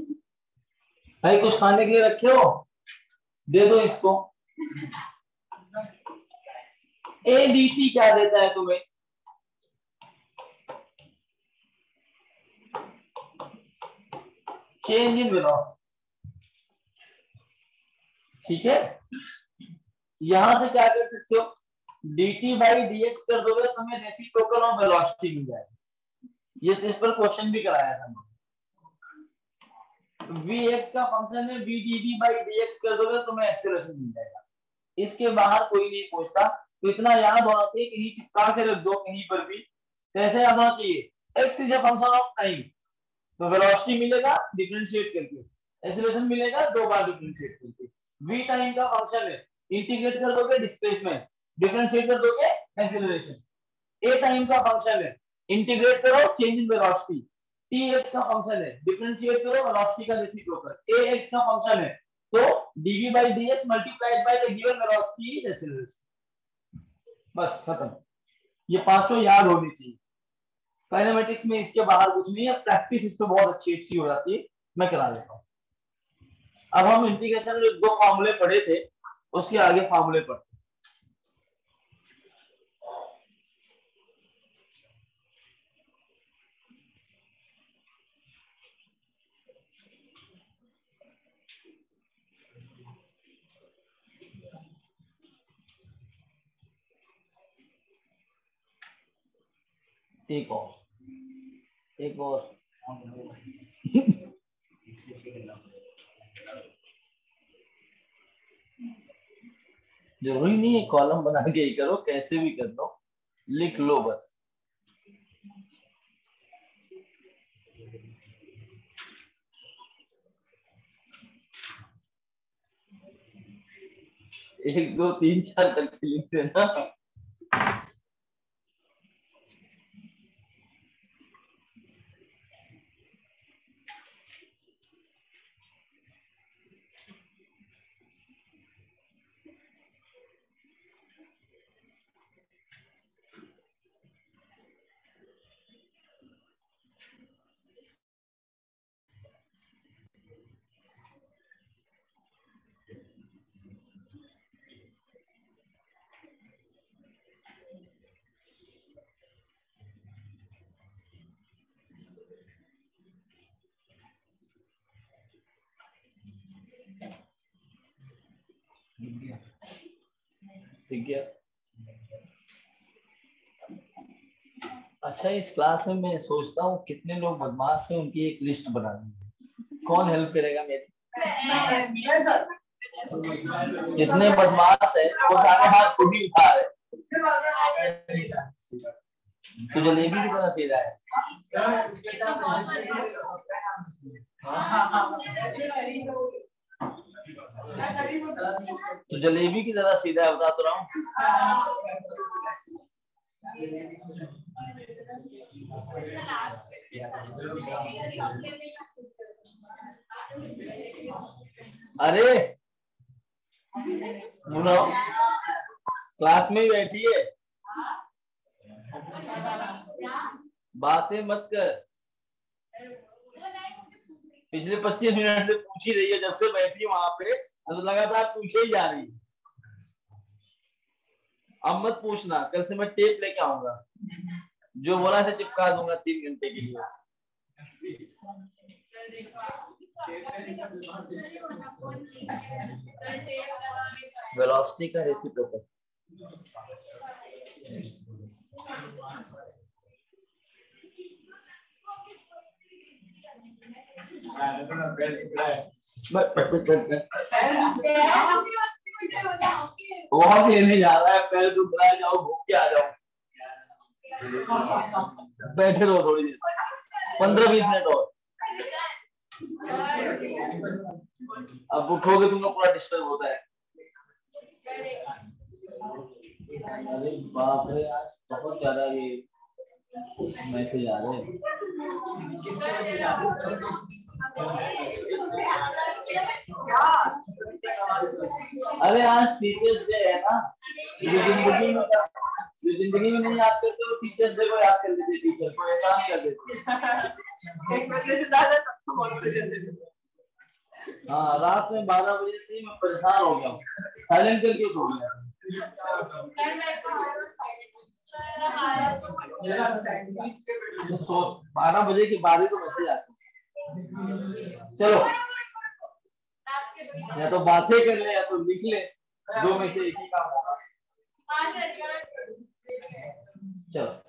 भाई कुछ खाने के लिए रखे हो? दे दो इसको। एडीटी क्या देता है तुम्हें। चेंज इन वेलोसिटी ठीक है? यहाँ से क्या कर सकते हो? Dt बाई dx कर दोगे तो तुम्हें रेसिप्रोकल ऑफ़ वेलोसिटी मिल जाएगी। ये इस पर क्वेश्चन भी कराया था। Vx का फ़ंक्शन है vdv बाई dx कर दोगे तो तुम्हें एक्सेलरेशन मिल जाएगा। इसके बाहर कोई नहीं पूछता तो इतना याद होना चाहिए कहीं चिपका के रख दो कहीं पर भी। कैसे याद होना चाहिए, x is a function of time तो वेलोसिटी मिलेगा डिफरेंशिएट करके। एक्सेलरेशन मिलेगा, दो बार डिफरेंशिएट करके। V टाइम का फ़ंक्शन है इंटीग्रेट कर दोगे डिस्प्लेसमेंट डिफरेंशिएट कर दोगे एक्सेलरेशन a टाइम का फ़ंक्शन है इंटीग्रेट करो change in velocity t x का फ़ंक्शन है डिफरेंशिएट करो वेलोसिटी का रेसिप्रोकल a x का फ़ंक्शन है तो dv by dx multiplied by the given velocity is acceleration बस खत्म। ये पाँचों याद होनी चाहिए। काइनेमेटिक्स में इसके बाहर कुछ नहीं है प्रैक्टिस इस पर बहुत अच्छी अच्छी हो जाती है। मैं करा देता हूँ। अब हम इंटीग्रेशन में दो फॉर्मूले पढ़े थे, उसके आगे फॉर्मूले पढ़ते एक और एक और ज़रूरी नहीं है कॉलम बना के ही करो, कैसे भी कर दो लिख लो बस। एक, दो, तीन, चार करके लिख देना। ठीक है अच्छा इस क्लास में मैं सोचता हूँ कितने लोग बदमाश हैं, उनकी एक लिस्ट बनानी है कौन हेल्प करेगा मेरी? जितने बदमाश है, वो सारे हाथ खुद ही उठा रहे तो जलेबी की तरह सीधा है। तो जलेबी की तरह सीधा है, बता तो रहा हूँ। अरे क्लास में ही बैठी है। बातें मत कर। पिछले 25 मिनट से पूछ ही रही है, जब से बैठी है वहाँ पे। तो लगातार पूछे ही जा रही अब मत पूछना, कल से मैं टेप लेके आऊँगा। जो बोला था चिपका दूँगा तीन घंटे के लिए। वेलोसिटी का रेसिप्रोकल वॉक लेने जा रहा है पैर रहा है जाओ भूख के आ जाओ बैठे रहो थोड़ी देर। पंद्रह बीस मिनट और। अब उठोगे तुम लोग पूरा डिस्टर्ब होता है। अरे बाप रे आज बहुत ज़्यादा ये मैसेज आ रहे अरे आज टीचर्स डे है ना। ये ज़िंदगी में जो ज़िंदगी में नहीं याद करते वो टीचर्स डे को याद कर देते टीचर को एहसान कर देते एक मैसेज ज़्यादा सबको दे देते हाँ। रात में बारह बजे से ही मैं परेशान हो गया साइलेंट करके सो गया तो बारह बजे के बाद ही तो आते हैं। चलो। या तो बातें कर ले या तो लिख ले। दो में से एक ही काम होगा। चलो।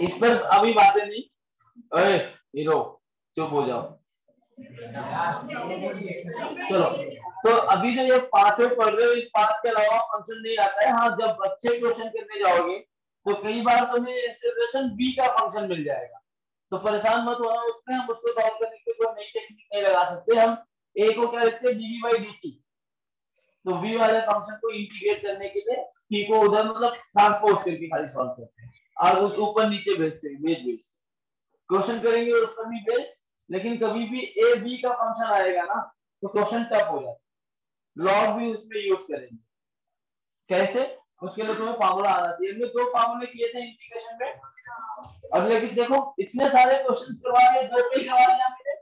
इस पर अभी बातें नहीं। अरे हीरो, चुप हो जाओ। चलो। तो अभी जो ये पाँचों पढ़ रहे हो, इस पाठ के अलावा फ़ंक्शन नहीं आता है। हाँ जब बच्चे क्वेश्चन करने जाओगे तो कई बार तुम्हें एक्सेलरेशन बी का फ़ंक्शन मिल जाएगा। तो परेशान मत होना उसमें, हम उसको सॉल्व करने के लिए नई टेक्निक नहीं लगा सकते। हम ए को क्या लिखते हैं? डीवी बाई डी टी तो वी वाले फ़ंक्शन को इंटीग्रेट करने के लिए टी को उधर मतलब ट्रांसपोज करके खाली सॉल्व करते हैं। और ऊपर नीचे भेजते हैं भेज भेज क्वेश्चन करेंगे, उस भी भेज लेकिन कभी भी ए बी का फ़ंक्शन आएगा ना तो क्वेश्चन टफ हो जाता लॉग भी उसमें यूज़ करेंगे। कैसे? उसके लिए तुम्हें फॉर्मूला आना चाहिए। हमने दो फॉर्मूले किए थे इंटीग्रेशन में। अब लेकिन देखो, इतने सारे क्वेश्चन करवा दिए, दो पे करवा दिया मैंने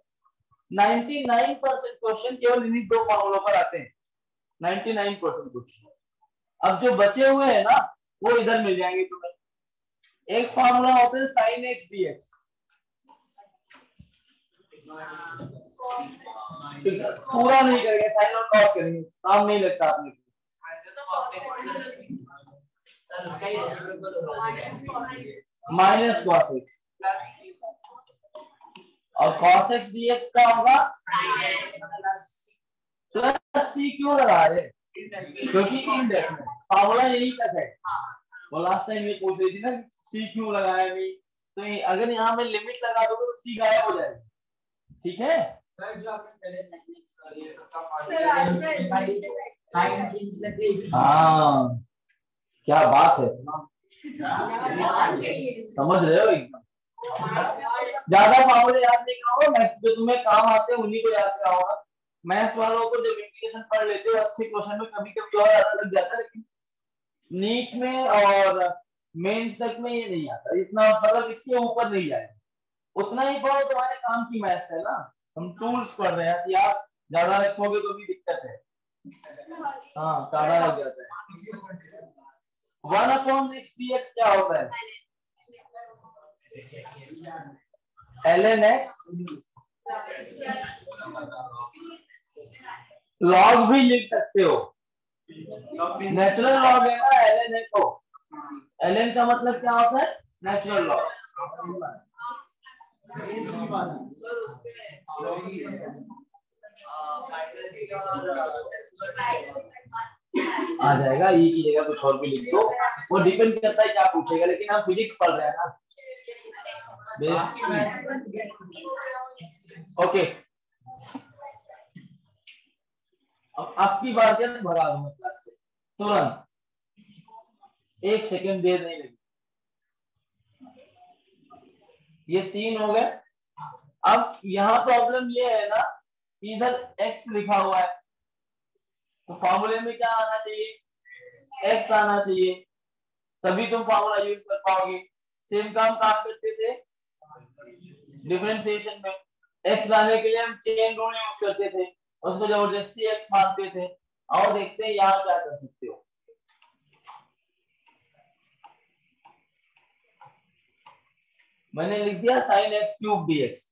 99 परसेंट क्वेश्चन केवल इन्हीं दो फॉर्मूलों पर आते हैं। 99 परसेंट क्वेश्चन अब जो बचे हुए हैं ना, वो इधर मिल जाएँगे तुम्हें। एक फॉर्मूला होता है साइन एक्स डी एक्स पूरा नहीं करेंगे साइन और कॉस करेंगे। काम नहीं लगता आपने। माइनस कॉस एक्स और cos x dx का होगा? प्लस सी क्यों लगा रहे? क्योंकि फॉर्मूला यही तक है। वो लास्ट टाइम ये पूछ रही थी ना सी क्यों लगाया तो अगर यहाँ में लिमिट लगा दोगे तो सी गायब हो जाएगा। ठीक है? हाँ। क्या बात है। समझ रहे हो? ज़्यादा फॉर्मूले याद नहीं करोगे मैथ जो तुम्हें काम आते हैं उन्हीं को याद करा होगा मैथ्स वालों को जब इंटीग्रेशन पढ़ लेते हो, अच्छे क्वेश्चन में कभी कभी और ज़्यादा लग जाता है, लेकिन नीट में और मेंस तक में ये नहीं आता। इतना मतलब इसके ऊपर नहीं जाएगा। उतना ही पढ़ो तुम्हारे काम की मैथ्स है ना, हम टूल्स पढ़ रहे हैं आप ज़्यादा रखोगे तो भी दिक्कत है। हाँ काढ़ा लग जाता है। One upon X D X क्या होता है? एल एन एक्स लॉग भी लिख सकते हो। नेचुरल लॉग है ना एल एन को। एल एन का मतलब क्या होता है? नेचुरल लॉग आ जाएगा ई की जगह कुछ और भी लिख दो। वो डिपेंड करता है क्या पूछेगा, लेकिन हम फिजिक्स पढ़ रहे हैं ना। ओके अब आपकी बात क्या भरा दूँगा क्लास से। तुरंत। एक सेकंड देर नहीं लगी ये तीन हो गए। अब यहाँ प्रॉब्लम ये है ना, इधर x लिखा हुआ है। तो फॉर्मूले में क्या आना चाहिए? X आना चाहिए। तभी तुम फॉर्मूला यूज़ कर पाओगे। सेम काम काम करते थे। डिफरेंशिएशन में। एक्स लाने के लिए हम चेन रूल यूज़ करते थे। उसको ज़बरदस्ती एक्स मानते थे। और देखते हैं यहाँ क्या कर सकते हो। मैंने लिख दिया sine X cube D X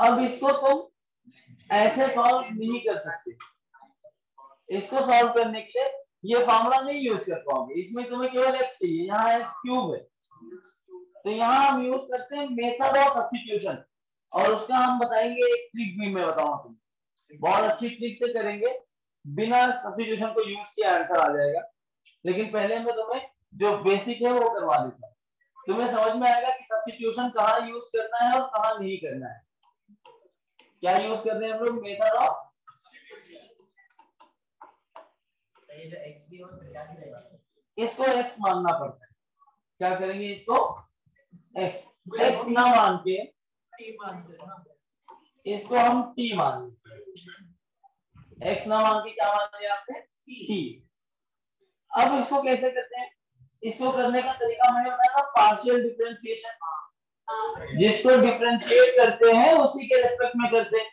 अब इसको तुम ऐसे सॉल्व नहीं कर सकते। इसको सॉल्व करने के लिए ये फॉर्मूला नहीं यूज़ कर पाओगे। इसमें तुम्हें केवल एक्स चाहिए। यहाँ एक्स क्यूब है। तो यहाँ हम यूज़ करते हैं मेथड ऑफ़ सब्स्टिट्यूशन और उसका हम बताएँगे एक ट्रिक भी मैं बताऊँगा तुम्हें बहुत अच्छी ट्रिक से करेंगे। बिना सब्स्टिट्यूशन को यूज़ किया आंसर आ जाएगा। लेकिन पहले मैं तुम्हें जो बेसिक है वो करवा देता तुम्हें समझ में आएगा कि सब्स्टिट्यूशन कहाँ यूज़ करना है और कहाँ नहीं करना है। क्या यूज़ कर रहे हैं हम लोग? मेथड ऑफ़ इसको x मानना पड़ता है। क्या करेंगे इसको? X x ना मान के इसको हम t मान लेते x ना मान के क्या मान लिया आपने? T अब इसको कैसे करते हैं? इसको करने का तरीका मैंने बताया था पार्शियल डिफरेंशिएशन जिसको डिफरेंशिएट करते हैं उसी के रेस्पेक्ट में करते हैं।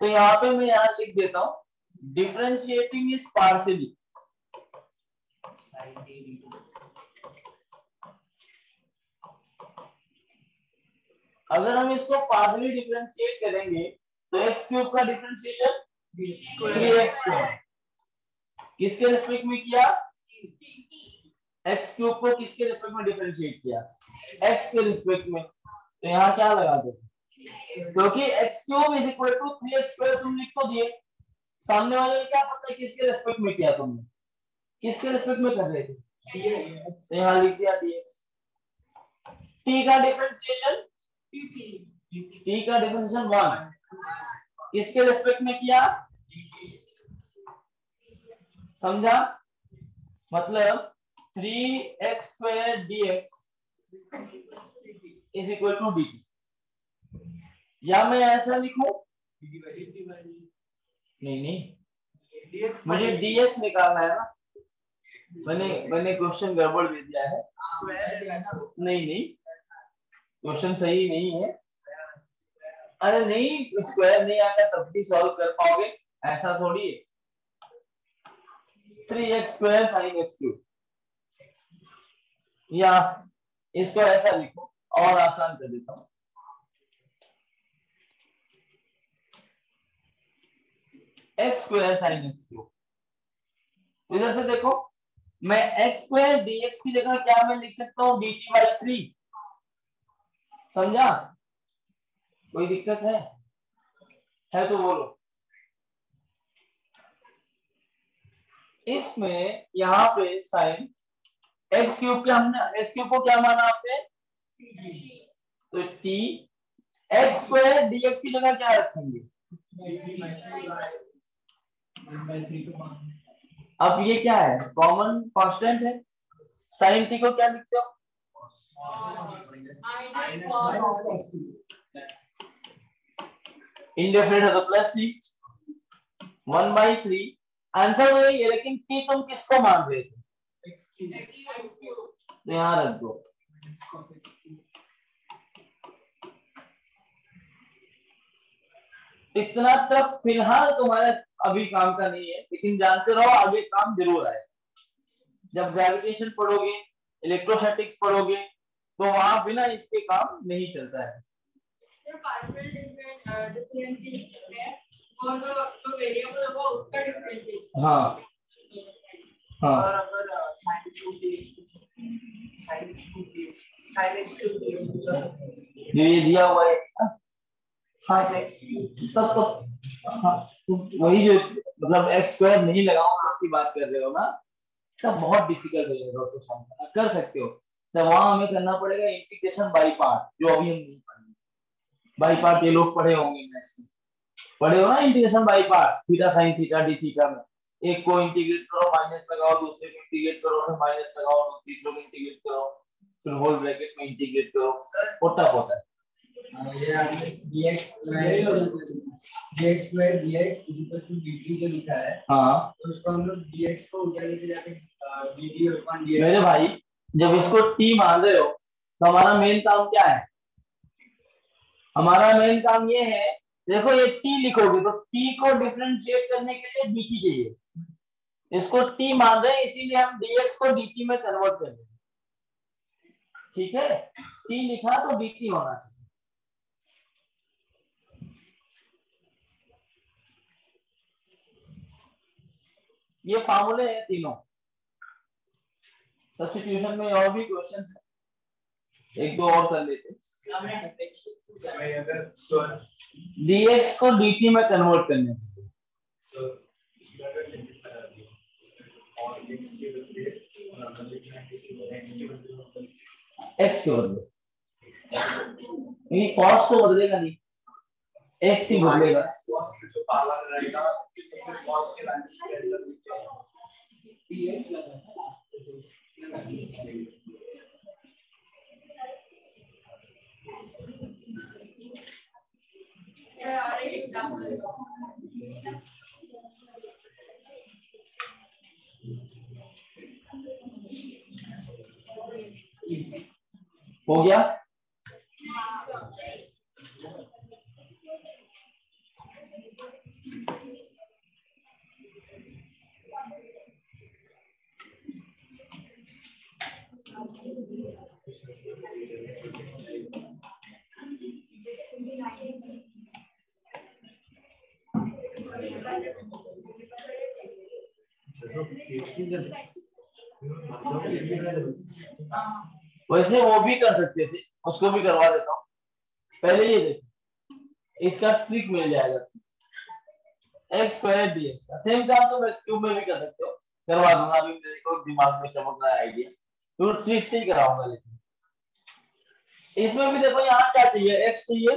तो यहाँ पे मैं यहाँ लिख देता हूँ डिफरेंशिएटिंग इज़ पार्शियली अगर हम इसको पार्शियली डिफरेंशिएट करेंगे तो एक्स क्यूब का डिफरेंशिएशन थ्री एक्स किसके रेस्पेक्ट में किया? एक्स क्यूब को किसके रिस्पेक्ट में डिफरेंशिएट किया? एक्स के रिस्पेक्ट में। तो यहाँ क्या लगा दो? क्योंकि X cube is equal to three X square तुम लिख तो दिए। सामने वाले क्या पता है किसके रिस्पेक्ट में किया तुमने? किसके रिस्पेक्ट में कर रहे थे? तो यहाँ लिख दिया dx t का डिफरेंशिएशन t का डिफरेंशिएशन वन किसके रिस्पेक्ट में किया? समझा? मतलब three X square D X is equal to या मैं ऐसा लिखू? नहीं नहीं। मुझे dx निकालना है ना? मैंने मैंने क्वेश्चन गड़बड़ दे दिया है। नहीं नहीं। क्वेश्चन सही नहीं है। अरे नहीं स्क्वायर नहीं आता, तब भी सॉल्व कर पाओगे। ऐसा थोड़ी है। Three X square sine X cube या इसको ऐसा लिखो, और आसान कर देता हूँ। X square sine X cube इधर से देखो, मैं एक्स स्क्वायर डी एक्स की जगह क्या मैं लिख सकता हूँ? डी टी बाई थ्री समझा? कोई दिक्कत है? है तो बोलो। इसमें यहाँ पे साइन एक्स क्यूब के हमने एक्स क्यूब को क्या माना आपने? तो टी एक्स डीएक्स की जगह क्या रखेंगे? अब ये क्या है? कॉमन कांस्टेंट है। साइन टी को क्या लिखते हो? इंडेफिनेट है तो plus C one by three answer तो यही है लेकिन टी तुम किसको मान रहे थे यहाँ रख दो इतना टफ फ़िलहाल तुम्हारे अभी काम का नहीं है लेकिन जानते रहो आगे काम ज़रूर आए जब ग्रेविटेशन पढ़ोगे इलेक्ट्रोस्टैटिक्स पढ़ोगे तो वहाँ बिना इसके काम नहीं चलता है। हाँ। हाँ। और अगर sine two sine two sine X two ये दिया हुआ है। तब तो हाँ वही जो मतलब एक्स स्क्वायर नहीं लगाऊँगा आपकी बात कर रहे हो ना सब बहुत डिफ़िकल्ट हो जाएगा उसको समझना। कर सकते हो। तो वहाँ हमें करना पड़ेगा इंटीग्रेशन बाई पार्ट जो अभी हम नहीं पढ़ेंगे बाई पार्ट ये लोग पढ़े होंगे मैथ्स में पढ़े हो ना integration by part theta sine theta D theta में? एक को इंटीग्रेट करो माइनस लगाओ दूसरे को इंटीग्रेट करो फिर माइनस लगाओ तीसरे को इंटीग्रेट करो फिर होल ब्रैकेट में इंटीग्रेट करो। वो टफ होता है। टू है हाँ। तो मेरे भाई जब इसको टी मान रहे हो तो हमारा मेन काम क्या है? हमारा मेन काम ये है देखो ये टी लिखोगे तो टी को डिफ्रेंशिएट करने के लिए dt चाहिए इसको t मान रहे हैं इसीलिए हम dx को dt में कन्वर्ट कर हैं ठीक है? T लिखा तो dt होना चाहिए। ये फार्मूले हैं तीनों। सब्स्टिट्यूशन में और भी क्वेश्चन है। एक दो और कर लेते dx को dt में कन्वर्ट करने x के बदले नहीं cos तो बदलेगा नहीं x ही बदलेगा यार एक एग्जांपल हो गया वैसे वो भी कर सकते थे, उसको भी करवा देता हूँ। पहले ये देखो, इसका ट्रिक मिल जाएगा। X square D X same काम तो एक्स क्यूब में भी कर सकते हो। करवा दूँगा, अभी मेरे को दिमाग में चमक रहा है आइडिया तो ट्रिक से ही कराऊँगा लेकिन। इसमें भी देखो यहाँ क्या चाहिए? एक्स चाहिए।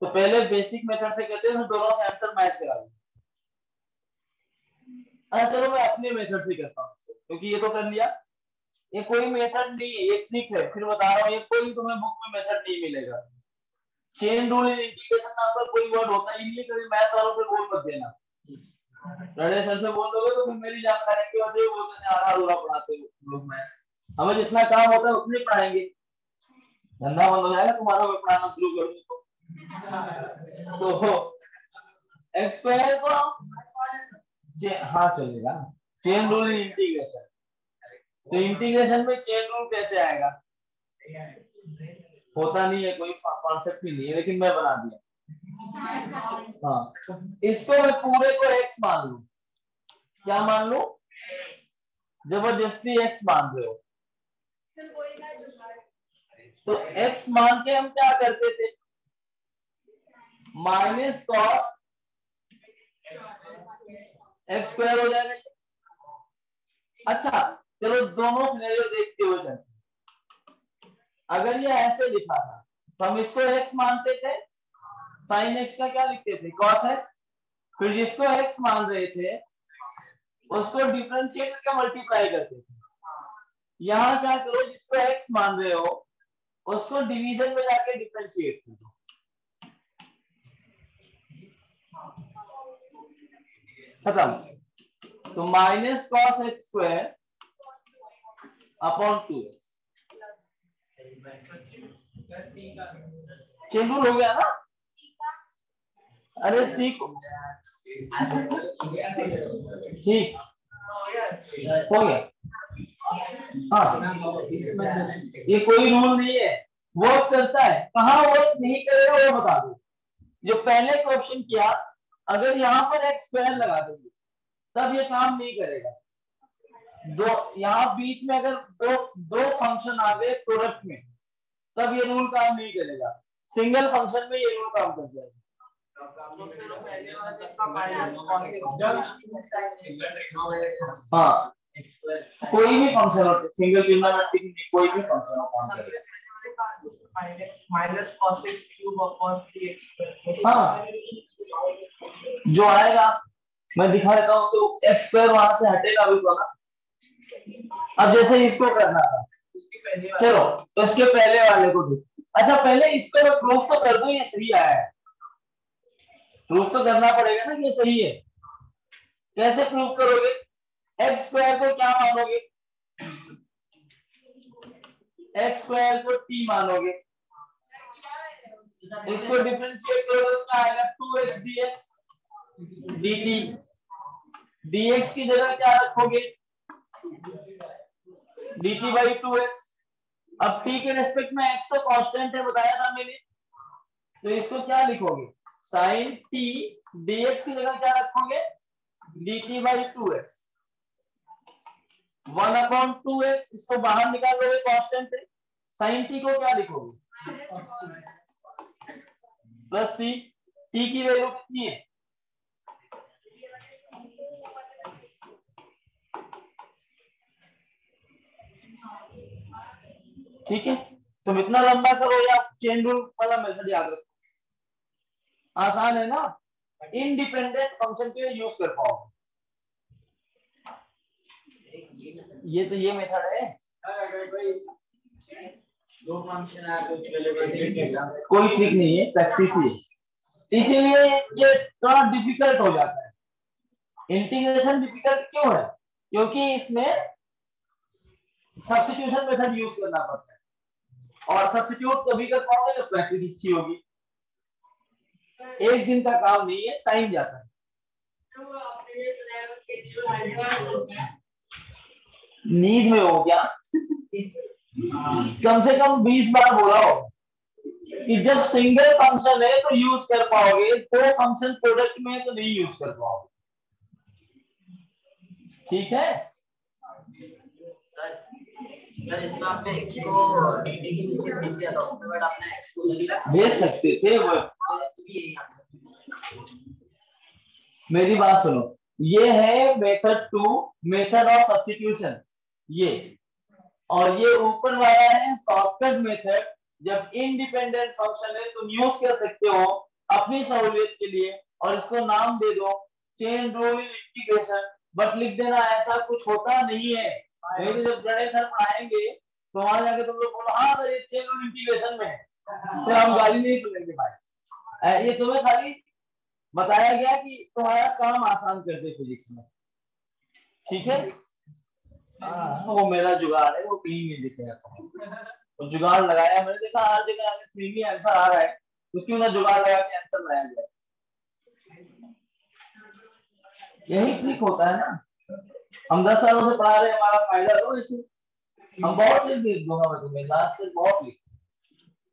तो पहले बेसिक मेथड से कहते हैं दोनों से आंसर मैच करा दूँगा अच्छा चलो मैं अपने मेथड से करता हूँ क्योंकि ये तो कर लिया। ये कोई मेथड नहीं है, ये ट्रिक है। फिर बता रहा हूँ, ये कोई तुम्हें बुक में मेथड नहीं मिलेगा। चेन रूल इन इंटीग्रेशन नाम का कोई वर्ड होता ही नहीं कभी मैथ्स वालों से बोल मत देना। सर से बोल दोगे तो फिर मेरी जानकारी की वजह से बोलते हैं आधा अधूरा पढ़ाते लोग हमें जितना काम होता है उतने पढ़ाएँगे। धंधा बंद हो जाएगा, तुम्हारा मैं पढ़ाना शुरू करूँगा। तो हाँ चलेगा। चेन रूल इन इंटीग्रेशन तो इंटीग्रेशन में चेन रूल कैसे आएगा? होता नहीं है, कोई कॉन्सेप्ट ही नहीं है, लेकिन मैं बना दिया। हाँ इसको मैं पूरे को एक्स मान लू। क्या मान लू? ज़बरदस्ती एक्स मान रहे हो। तो एक्स मान के हम क्या करते थे? माइनस कॉस एक्स स्क्वायर हो जाएगा। अच्छा चलो दोनों सिनेरियो देखते हुए चलते अगर ये ऐसे लिखा था तो हम इसको एक्स मानते थे साइन एक्स का क्या लिखते थे? कॉस एक्स फिर जिसको एक्स मान रहे थे, उसको डिफरेंशिएट करके मल्टीप्लाई करते थे। यहाँ क्या करो, जिसको एक्स मान रहे हो, उसको डिवीज़न में जाके डिफरेंशिएट करो। खत्म। तो minus cos X square upon two X rule हो गया ना? अरे सीख ठीक। हो गया। हाँ। ये कोई रूल नहीं है। वर्क करता है। कहा वर्क नहीं करेगा वो बता दो। जो पहले क्वेश्चन किया अगर यहाँ पर एक स्क्वायर लगा देंगे तब ये काम नहीं करेगा। दो यहाँ बीच में अगर दो दो फ़ंक्शन आ गए प्रोडक्ट में तब ये रूल काम नहीं करेगा। सिंगल फ़ंक्शन में ये रूल काम कर जाएगा। हाँ। कोई भी फ़ंक्शन हो सिंगल ट्रिग्नोमेट्रिक नहीं कोई भी फ़ंक्शन हो काम करेगा। Minus cos x cube upon 3x हाँ। जो आएगा, मैं दिखा देता हूँ तो एक्स स्क्वायर वहाँ से हटेगा भी तो ना अब जैसे इसको करना था, चलो, इसके पहले वाले को देख। अच्छा पहले इसको मैं प्रूफ तो कर दूँ, ये सही आया है। प्रूफ तो करना पड़ेगा ना कि ये सही है। कैसे प्रूफ करोगे? एक्स स्क्वायर को क्या मानोगे? एक्स स्क्वायर को टी मानोगे। इसको डिफरेंशिएट करोगे तो आएगा two X D X D T D X की जगह क्या रखोगे? टी बाई टू अब टी के रेस्पेक्ट में एक्स तो कांस्टेंट है, बताया था मैंने। तो इसको क्या लिखोगे? साइन टी dx की जगह क्या रखोगे? dt by two X one upon two इसको बाहर निकाल लोगे कांस्टेंट है। साइन टी को क्या लिखोगे? प्लस सी टी की वैल्यू कितनी है? ठीक है? तुम इतना लंबा करो या चेन रूल वाला मेथड याद रखो। आसान है ना? इंडिपेंडेंट फ़ंक्शन के लिए यूज़ कर पाओ। ये तो ये मेथड है। दो फ़ंक्शन है तो कोई ट्रिक नहीं है प्रैक्टिस ही इसीलिए ये थोड़ा डिफ़िकल्ट हो जाता है। इंटीग्रेशन डिफ़िकल्ट क्यों है? क्योंकि इसमें सब्स्टिट्यूशन मेथड यूज़ करना पड़ता है। और सब्स्टिट्यूट कभी कर पाओगे तो प्रैक्टिस अच्छी होगी। एक दिन का काम नहीं है टाइम जाता है। नींद में हो क्या कम से कम बीस बार बोला हो कि जब सिंगल फ़ंक्शन है तो यूज़ कर पाओगे, दो फ़ंक्शन प्रोडक्ट में तो नहीं यूज़ कर पाओगे। ठीक है? भेज सकते थे, वो मेरी बात सुनो। ये है method two method of substitution ये और ये ऊपर वाला है शॉर्टकट मेथड जब इंडिपेंडेंट फ़ंक्शन है तुम यूज़ कर सकते हो अपनी सहूलियत के लिए और इसको नाम दे दो chain rule in integration but लिख देना ऐसा कुछ होता नहीं है। नहीं तो जब गणेश सर पढ़ाएँगे तो वहाँ जाके तुम लोग बोलो हाँ सर ये चेन रूल इंटीग्रेशन में है। फिर हम गाली नहीं सुनेंगे भाई। ये तुम्हें खाली बताया गया कि तुम्हारा काम आसान कर दे फिजिक्स में। ठीक है? हाँ, वो मेरा जुगाड़ है वो कहीं नहीं दिखेगा। वो जुगाड़ लगाया मैंने देखा हर जगह अगर सेम ही आंसर आ रहा है। तो क्यों ना जुगाड़ लगा के आंसर लाया जाए? यही ट्रिक होता है ना। हम दस सालों से पढ़ा रहे हैं हमारा फ़ायदा तो इसे। हम बहुत लिख दे दूँगा मैं तुम्हें लास्ट तक बहुत लिख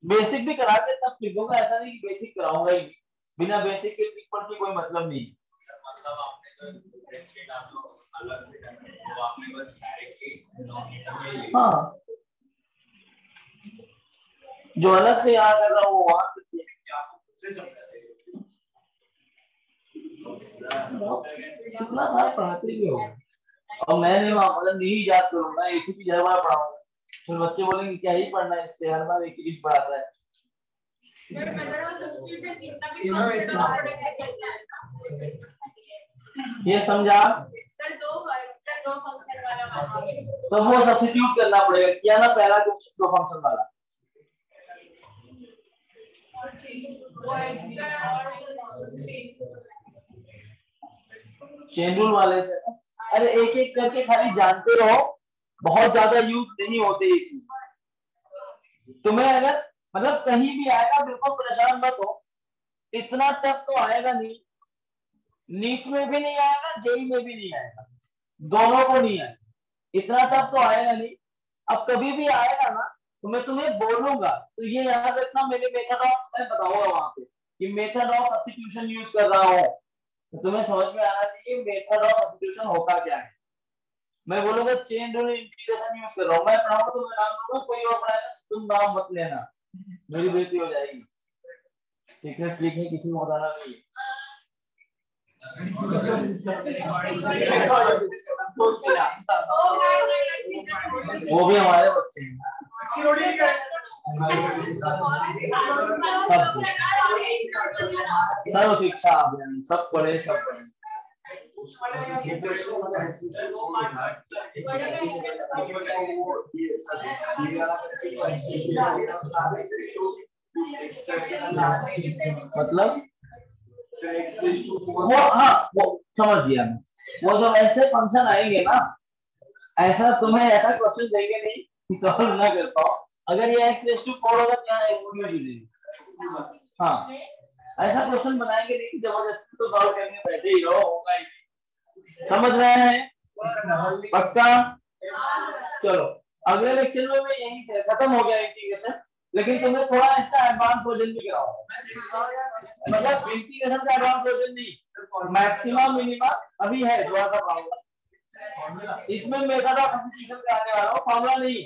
बेसिक भी करा के तब लिखूँगा ऐसा नहीं कि बेसिक कराऊँगा ही। बिना बेसिक के लिख पढ़ के कोई मतलब नहीं मतलब हैं। में जो अलग से यहाँ कर रहा हूँ वो वहाँ कितना साल पढ़ाते भी हो? और मैं मतलब नहीं याद करूँगा एक ही चीज़ हर बार पढ़ाऊँगा। फिर बच्चे बोलेंगे क्या ही पढ़ना है इससे? हर बार एक ही चीज़ पढ़ाता है। ये समझा? सर दो सर दो फ़ंक्शन वाला तो वो सब्स्टिट्यूट करना पड़ेगा। किया ना पहला दो फ़ंक्शन वाला। वो चेन रूल वाले से। अरे एक एक करके खाली जानते रहो। बहुत ज़्यादा यूज़ नहीं होते ये चीज़। तुम्हें अगर मतलब कहीं भी आएगा बिल्कुल परेशान मत हो। इतना टफ तो आएगा नहीं। नीट में भी नहीं आएगा, जेई में भी नहीं आएगा। दोनों को नहीं आएगा। इतना टफ तो आएगा नहीं। अब कभी भी आएगा ना तो मैं तुम्हें बोलूँगा। तो ये याद रखना, मेरे मेथड ऑफ़ मैं बताऊँगा वहाँ पे कि मेथड ऑफ़ सब्स्टिट्यूशन यूज़ कर रहा हूँ। तो तुम्हें समझ में आना चाहिए मेथड ऑफ़ सब्स्टिट्यूशन होता क्या है। मैं बोलूँगा चेन रूल इंटीग्रेशन यूज़ कर रहा हूँ। मैं पढ़ाऊँगा तो मैं नाम लूँगा, कोई और पढ़ाएगा, तुम नाम मत लेना। मेरी बेइज्जती हो जाएगी। सीक्रेट ट्रिक है, किसी को बताना नहीं है। वो भी हमारे बच्चे हैं। सर्व शिक्षा अभियान सब पढ़े सब मतलब? वो हाँ वो, समझ गया वो जब ऐसे फ़ंक्शन आएँगे ना, ऐसा तुम्हें ऐसा क्वेश्चन देंगे नहीं सॉल्व ना कर पाओ। अगर ये एक्स रेस टू फोर होगा तो यहाँ एक्स क्यों दे हाँ। ऐसा क्वेश्चन बनाएँगे नहीं कि ज़बरदस्ती तो सॉल्व करने बैठे ही रहो, होगा ही। समझ रहे हैं? पक्का? चलो। अगले लेक्चर में मैं यहीं से खत्म हो गया इंटीग्रेशन लेकिन तुम्हें थोड़ा इसका एडवांस वर्जन भी कराओ। मतलब इंटीग्रेशन का एडवांस वर्जन नहीं मैक्सिमा मिनिमा अभी है थोड़ा सा फार्मूला इसमें मेथड ऑफ़ सब्स्टिट्यूशन कराने वाला हूँ फार्मूला नहीं।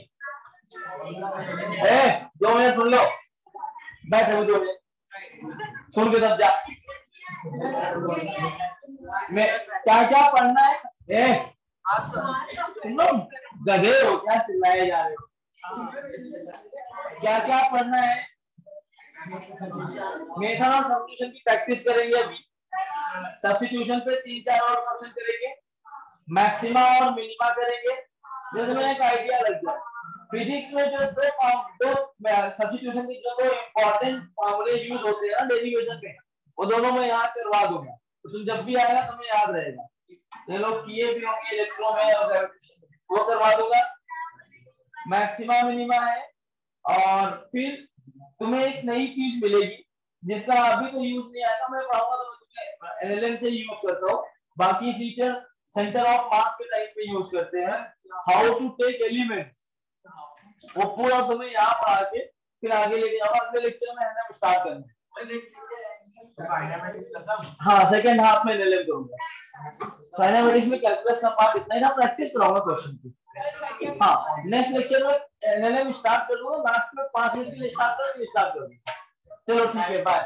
है? ए, दो मिनट सुन लो। बैठे हुए दो मिनट। सुन के तब जा। मैं क्या क्या पढ़ना है? ए तुम लोग गधे हो क्या चिल्लाए जा रहे हो? क्या क्या पढ़ना है? मेथड ऑफ़ सब्स्टिट्यूशन की प्रैक्टिस करेंगे अभी। सब्स्टिट्यूशन पे तीन चार और क्वेश्चन करेंगे। मैक्सिमा और मिनिमा करेंगे। जैसे मैं एक आइडिया लग गया फिजिक्स में जो दो दो सब्स्टिट्यूशन के जो दो इंपॉर्टेंट फॉर्मूले यूज़ होते हैं ना डेरिवेशन में, वो दोनों मैं यहाँ करवा दूँगा। तो तुम जब भी आएगा, तुम्हें याद रहेगा। ये लोग किए भी होंगे इलेक्ट्रो में और वो करवा दूँगा। मैक्सिमा मिनिमा है और फिर तुम्हें एक नई चीज़ मिलेगी जिसका अभी तो यूज़ नहीं आएगा मैं पढ़ाऊँगा तो मैं तुम्हें एलएलएम से यूज़ करता हूँ। बाकी फीचर सेंटर ऑफ़ मास के टाइप पे यूज़ करते हैं। हाउ टू टेक एलिमेंट्स वो पूरा तुम्हें यहाँ पढ़ा के फिर आगे लेके जाऊँगा। अगले लेक्चर में हम स्टार्ट करना हाँ। सेकंड हाफ़ में एलएलएम करूँगा। काइनेमेटिक्स में कैलकुलस का पार्ट इतना ही ना प्रैक्टिस कराऊँगा क्वेश्चन की हाँ नेक्स्ट लेक्चर में एलएलएम स्टार्ट कर दूँगा लास्ट में पाँच मिनट के लिए स्टार्ट कर स्टार्ट कर। चलो, ठीक है बाय